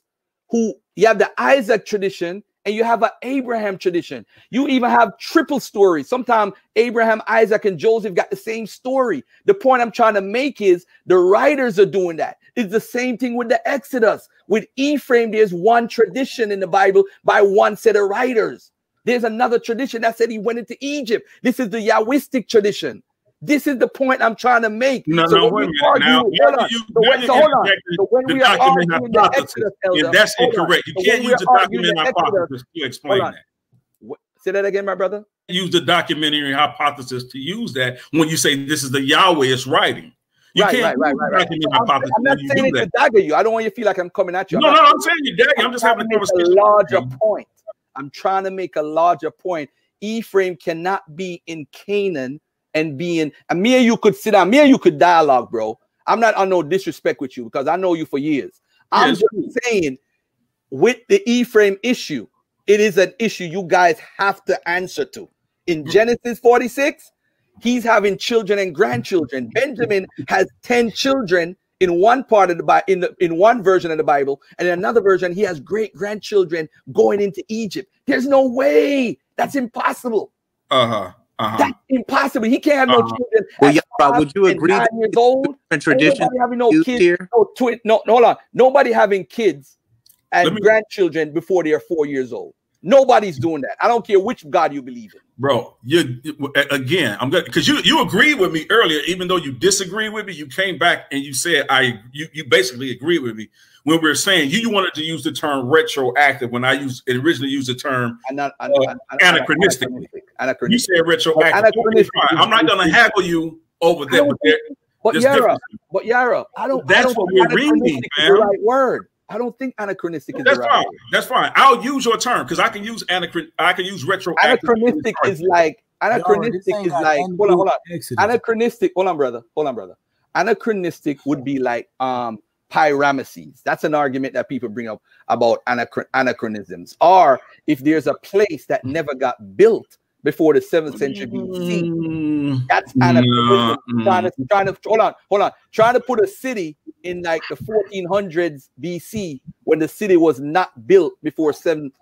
who you have the Isaac tradition and you have an Abraham tradition. You even have triple stories. Sometimes Abraham, Isaac, and Joseph got the same story. The point I'm trying to make is the writers are doing that. It's the same thing with the Exodus. With Ephraim, there's one tradition in the Bible by one set of writers. There's another tradition that said he went into Egypt. This is the Yahwistic tradition. This is the point I'm trying to make. No, So no, wait a minute. argue- Now, hold on. you, So when- so hold on. So when the we are arguing the Exodus, Elder, and that's incorrect. You So can't use the are arguing document the hypothesis to explain that. What- Say that again, my brother. Use the documentary hypothesis to use that when you say this is the Yahweh's writing. You Right, can't right, right, right, right. So I'm, I'm not saying it to that. dagger you. I don't want you to feel like I'm coming at you. No, I'm no, not- I'm saying you dagger. I'm just having a conversation. a larger point. I'm trying to make a larger point. Ephraim cannot be in Canaan and being in. And me and you could sit down. Me and you could dialogue, bro. I'm not on no disrespect with you because I know you for years. I'm just saying, with the Ephraim issue, it is an issue you guys have to answer to. In Genesis 46, he's having children and grandchildren. Benjamin has 10 children in one part of the Bible, in the in one version of the Bible, and in another version, he has great grandchildren going into Egypt. There's no way. That's impossible. Uh huh. Uh huh. That's impossible. He can't have no Uh-huh. children. Well, at yeah, five would you agree nine that years old? different tradition Nobody having no kids. here? No, twi- no, no, hold on. Nobody having kids and me- grandchildren before they are four years old. Nobody's doing that. I don't care which God you believe in. bro. You you- again. I'm good because you you agreed with me earlier, even though you disagree with me. You came back and you said I. You you basically agreed with me when we were saying you, you wanted to use the term retroactive when I used it originally used the term. And not, Uh, anachronistically. You Anachronistic. said retroactive. Anachronistic I'm not going to haggle you over that. But there, But Yara, difference. but Yara, I don't. I That's don't what we're reading, anachronistic is fam. the right word. I don't think anachronistic is That's the right fine. word. That's fine. I'll use your term because I can use anachron. I can use retroactive. Anachronistic is like anachronistic ain't is like hold on, hold on. Exodus. Anachronistic, hold on, brother. Hold on, brother. Anachronistic would be like um Pi-Ramesses. That's an argument that people bring up about anachron- anachronisms. Or if there's a place that never got built before the seventh century BC, Mm, that's anachronism. mm. Trying to trying to hold on, hold on. Trying to put a city in like the 1400s BC when the city was not built before seventh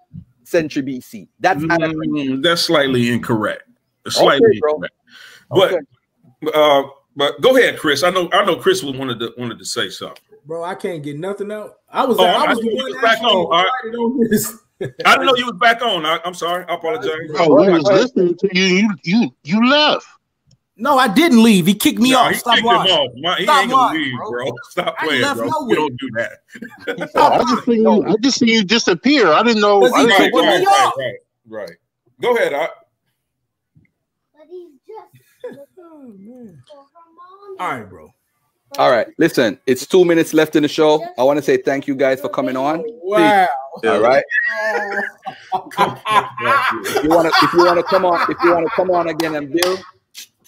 century BC. That's. Mm, that's slightly incorrect. Slightly Okay, incorrect. But Okay. uh, but go ahead, Chris. I know I know Chris wanted to wanted to say something. Bro, I can't get nothing out. I was, Oh, I I was thought the one was back on. All right. on this. I didn't know you was back on. I, I'm sorry. I apologize. Oh, we was listening to you. You you you left. No, I didn't leave. He kicked me No, off. he Stop kicked him off. My- he Stop ain't gonna lying, leave, bro. bro. Stop I playing, left bro. nowhere. You don't do that. Oh, I just seen you. I just seen you disappear. I didn't know. He I didn't kick know right, right, right, right. Go ahead. I, But he's just Oh, man. For her mom. All right, bro. All right, listen, it's two minutes left in the show. I want to say thank you guys for coming on. Wow. All right. If you want to, if you want to come on, if you want to come on again and build,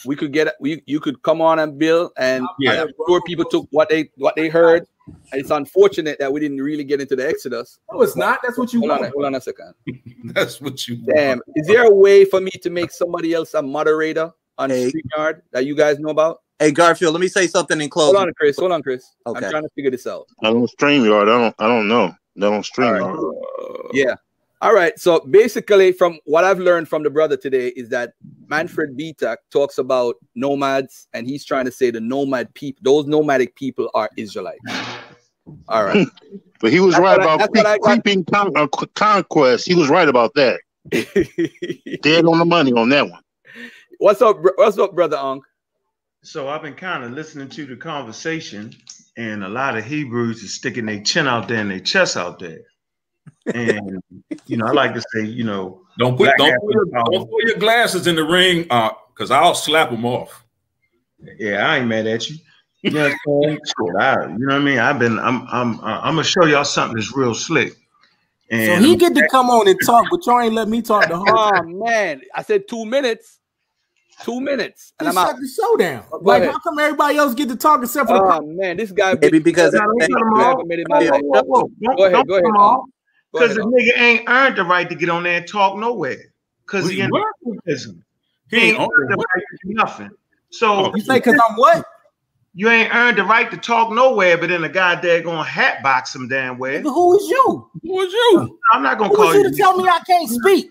we could get we you could come on and build, and Yeah. I'm sure people took what they what they heard. And it's unfortunate that we didn't really get into the Exodus. No, it's not. That's what you Hold on, want. hold on a second. that's what you. Damn, is there a way for me to make somebody else a moderator on Hey. StreamYard that you guys know about? Hey Garfield, let me say something in close. Hold on, Chris. Hold on, Chris. Okay. I'm trying to figure this out. I don't stream yard. I don't. I don't know. They don't stream All yard. Yeah. All right. So basically, from what I've learned from the brother today is that Manfred Bietak talks about nomads, and he's trying to say the nomad people, those nomadic people are Israelites. All right. But he was That's right about that's what I creeping con- uh, conquest. He was right about that. Dead on the money on that one. What's up? What's up, brother Unk? So I've been kind of listening to the conversation, and a lot of Hebrews is sticking their chin out there and their chest out there. And you know, I like to say, you know, Don't put don't put, your, don't put your glasses in the ring, uh, because I'll slap them off. yeah, I ain't mad at you. You know what I'm saying? Shit, I- you know what I mean? I've been, I'm, I'm, uh, I'm gonna show y'all something that's real slick. So And he get to come on and talk, but y'all ain't let me talk the whole. Oh man, I said two minutes. Two minutes, and this I'm out. the showdown. Go like, ahead. how come everybody else get to talk except for? Oh man, this guy. Maybe because don't cut off. Go ahead, go ahead. Because the nigga ain't earned the right to get on there and talk nowhere. Because he, he ain't earned the right to nothing. So oh, you say because I'm what? You ain't earned the right to talk nowhere, but then a guy there gonna hat box him damn way. Who is you? Who is you? I'm not gonna Who call you. you to tell me I can't speak.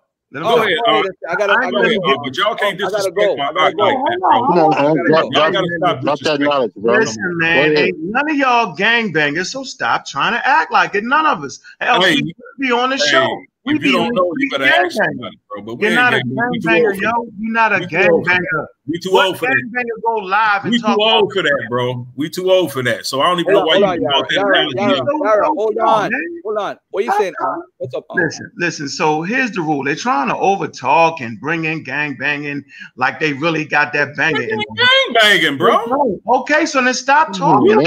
Let him oh, go. ahead. Uh, right. I gotta, I, I gotta go. But y'all can't disrespect go. my like, go. like that. Y'all gotta stop disrespecting that knowledge, bro. Listen, man, none of y'all gangbangers, so stop trying to act like it. None of us. Hell, hey, be on the show we if you don't know, you better ask somebody, bro. But we're not, gang banger, yo. you're not a gangbanger, We too old for that. Go live we too old for that, bro. We too old for that. So I don't even know why you out there. Hold on, hold on. What are you saying? What's up? Listen, listen. So here's the rule. They're trying to over talk and bring in gang banging like they really got that banger. Gangbanging, bro. Okay, so then stop talking. The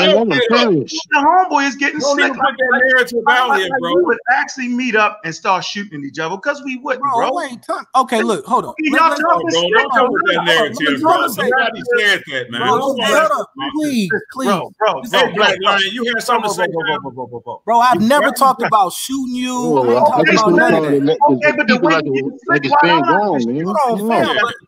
homeboy is getting slick. Put that narrative out here, bro. You would actually meet up and start shooting each other because we wouldn't, bro. bro. Wait, ton- okay, look, hold on. Y'all let, talking bro. Don't with that narrative, bro. Somebody said that, man. Bro, hold up, please, please, bro, bro. Hey, Black Lion, you hear something to say? Bro, I've never talked about shooting you. Okay, but the way it's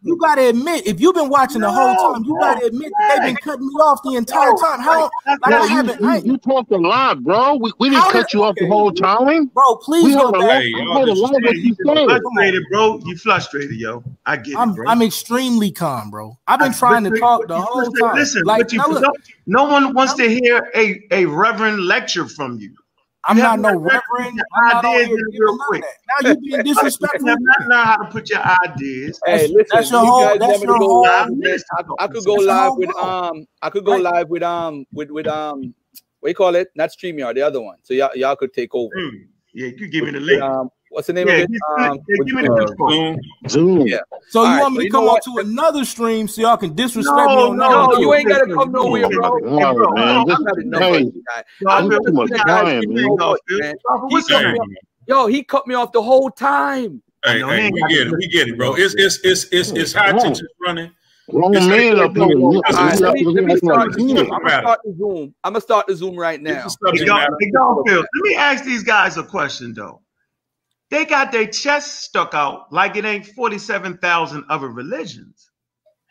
You gotta admit, if you've been watching the whole time, you gotta admit they've been cutting me off the entire time. How? I. You talked a lot, bro. We didn't cut you off the whole time, bro. Please don't. Hey, you a lot of what you said. Frustrated, bro. You frustrated, yo. I get I'm, it, bro. I'm extremely calm, bro. I've been I, trying to talk the whole time. Listen, like, you, no, no, one wants I'm, to hear a, a reverend lecture from you. I'm you not no reverend. I'm ideas real quick. Now you being disrespectful. I'm not know how to put your ideas. Hey, listen, that's your whole. That's your whole. Live I, could go live with um. I could go live with um with with um. What you call it? Not StreamYard, the other one. So y'all y'all could take over. Mm. Yeah, you give me the link. Um, What's the name yeah, of it? Um, Zoom. Zoom. Yeah. So All you right, want me to come on to another stream so y'all can disrespect no, me? No, no, you ain't gotta come nowhere, bro. No, hey, bro man, I'm not a number guy. I'm. Yo, he cut me off the whole time. Hey, hey, we get it, we get it, bro. It's it's it's it's it's high tension running. Wrong man up here. Right, let me, let me start the Zoom. I'm gonna start the Zoom. I'm gonna start the Zoom right now. Hey, y'all, hey, y'all, let me ask these guys a question though. They got their chest stuck out like it ain't 47,000 other religions.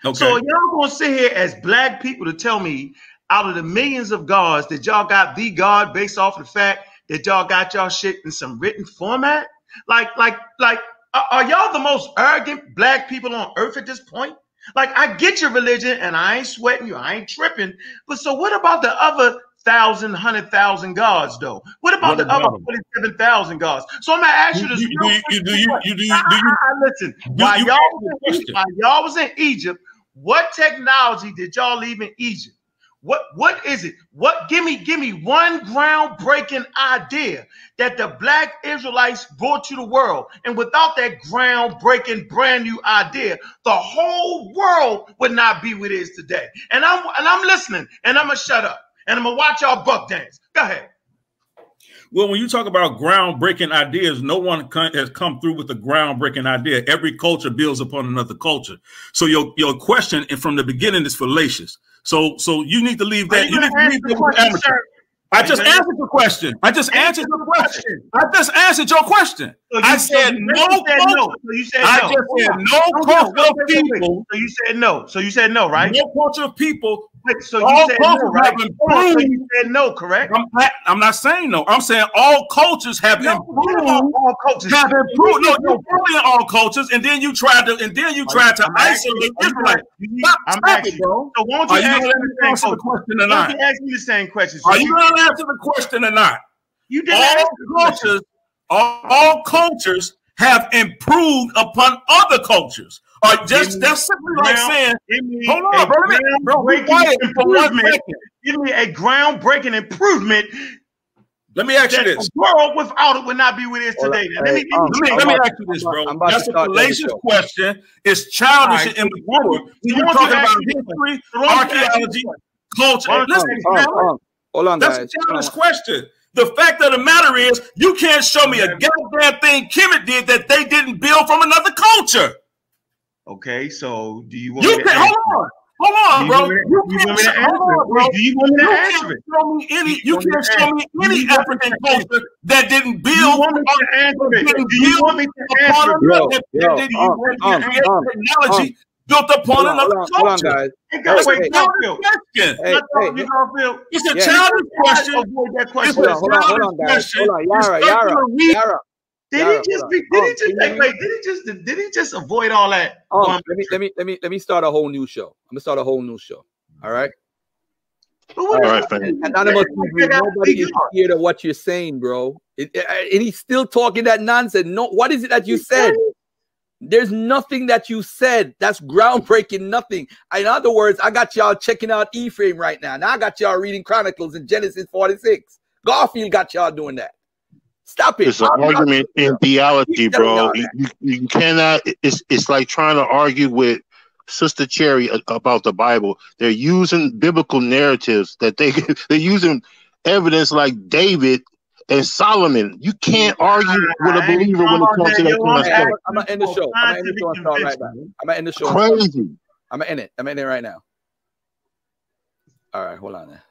Okay. So y'all gonna sit here as black people to tell me out of the millions of gods that y'all got the God based off the fact that y'all got y'all shit in some written format? Like, like, like, are y'all the most arrogant black people on earth at this point? Like, I get your religion and I ain't sweating you, I ain't tripping. But so what about the other thousand, hundred thousand gods, though. What about the other twenty-seven thousand gods? So I'm gonna ask you this. Do you do you do you, you, do you, do you listen? Do while y'all was in, while y'all was in Egypt, what technology did y'all leave in Egypt? What what is it? What give me give me one groundbreaking idea that the black Israelites brought to the world. And without that groundbreaking brand new idea, the whole world would not be what it is today. And I'm and I'm listening and I'm gonna shut up and I'm gonna watch y'all buck dance. Go ahead. Well, when you talk about groundbreaking ideas, no one has come through with a groundbreaking idea. Every culture builds upon another culture. So your your question and from the beginning is fallacious. So so you need to leave that. You, you need to leave that with. I just answered your question. I just answer answered your question. question. I just answered your question. So you I said, said no. You said no. So you said I no. just said no culture of people. So you said no. So you said no, right? No culture of people Wait, so you all said no, right? So you said no, correct? I'm not, I'm not saying no. I'm saying all cultures have no, improved. All cultures have improved. No, you're bullying all cultures, and then you try to, and then you try to I'm isolate Israelites. Stop, I'm stop bro. So why don't you, ask, you me answer the question or not? Why ask me the same question? So Are you, you going to answer the question or not? You did all cultures, all, all cultures have improved upon other cultures. Or just that's simply like saying, hold on, bro, let me, bro, we quiet for one second. Give me a groundbreaking improvement. Let me ask you this: the world without it would not be what it is today. Let me, um, let me, let me ask you this, bro. I'm I'm that's a fallacious question. It's childish right, and important. When you're talking about history, archaeology, culture. Hold Listen, on, hold on, that's guys. a childish question. The fact of the matter is, you can't show me a goddamn thing Kemet did that they didn't build from another culture that didn't um, use um, advanced um, technology built upon Hold on, another hold on, hold on, culture. guys. Ain't got That's a wait, hey, Garfield. question. Hey, Not hey, talking to Garfield. It's a Yeah. childish I question. avoid that It's question. hold a on, hold on, hold childish on, guys. question. Hold on, Yara, Respect Yara, to the reason. Yara. Did Yara, he just be, did Um, he just can like you- wait, did he just did he just avoid all that? Um, let me let me let me let me start a whole new show. I'm gonna start a whole new show. All right. But what All is- right, fam. Anonymous, Like, Hebrew, that nobody is figure. scared of what you're saying, bro. It- it- and he's still talking that nonsense. No, what is it that you said? There's nothing that you said that's groundbreaking. Nothing. In other words, I got y'all checking out Ephraim right now. Now I got y'all reading Chronicles in Genesis 46. Garfield got y'all doing that. Stop it. It's an I'm not- argument in theology, Keep bro. y'all You, you, you cannot. It's it's like trying to argue with Sister Cherry uh, about the Bible. They're using biblical narratives that they they're using evidence like David and Solomon. You can't argue with a believer when it talking comes to that that, kind of stuff. I'm, I'm gonna end the show. I'm gonna end the show and start right now. I'm gonna end the show. Crazy. I'm gonna end it. I'm gonna it right now. All right, hold on there.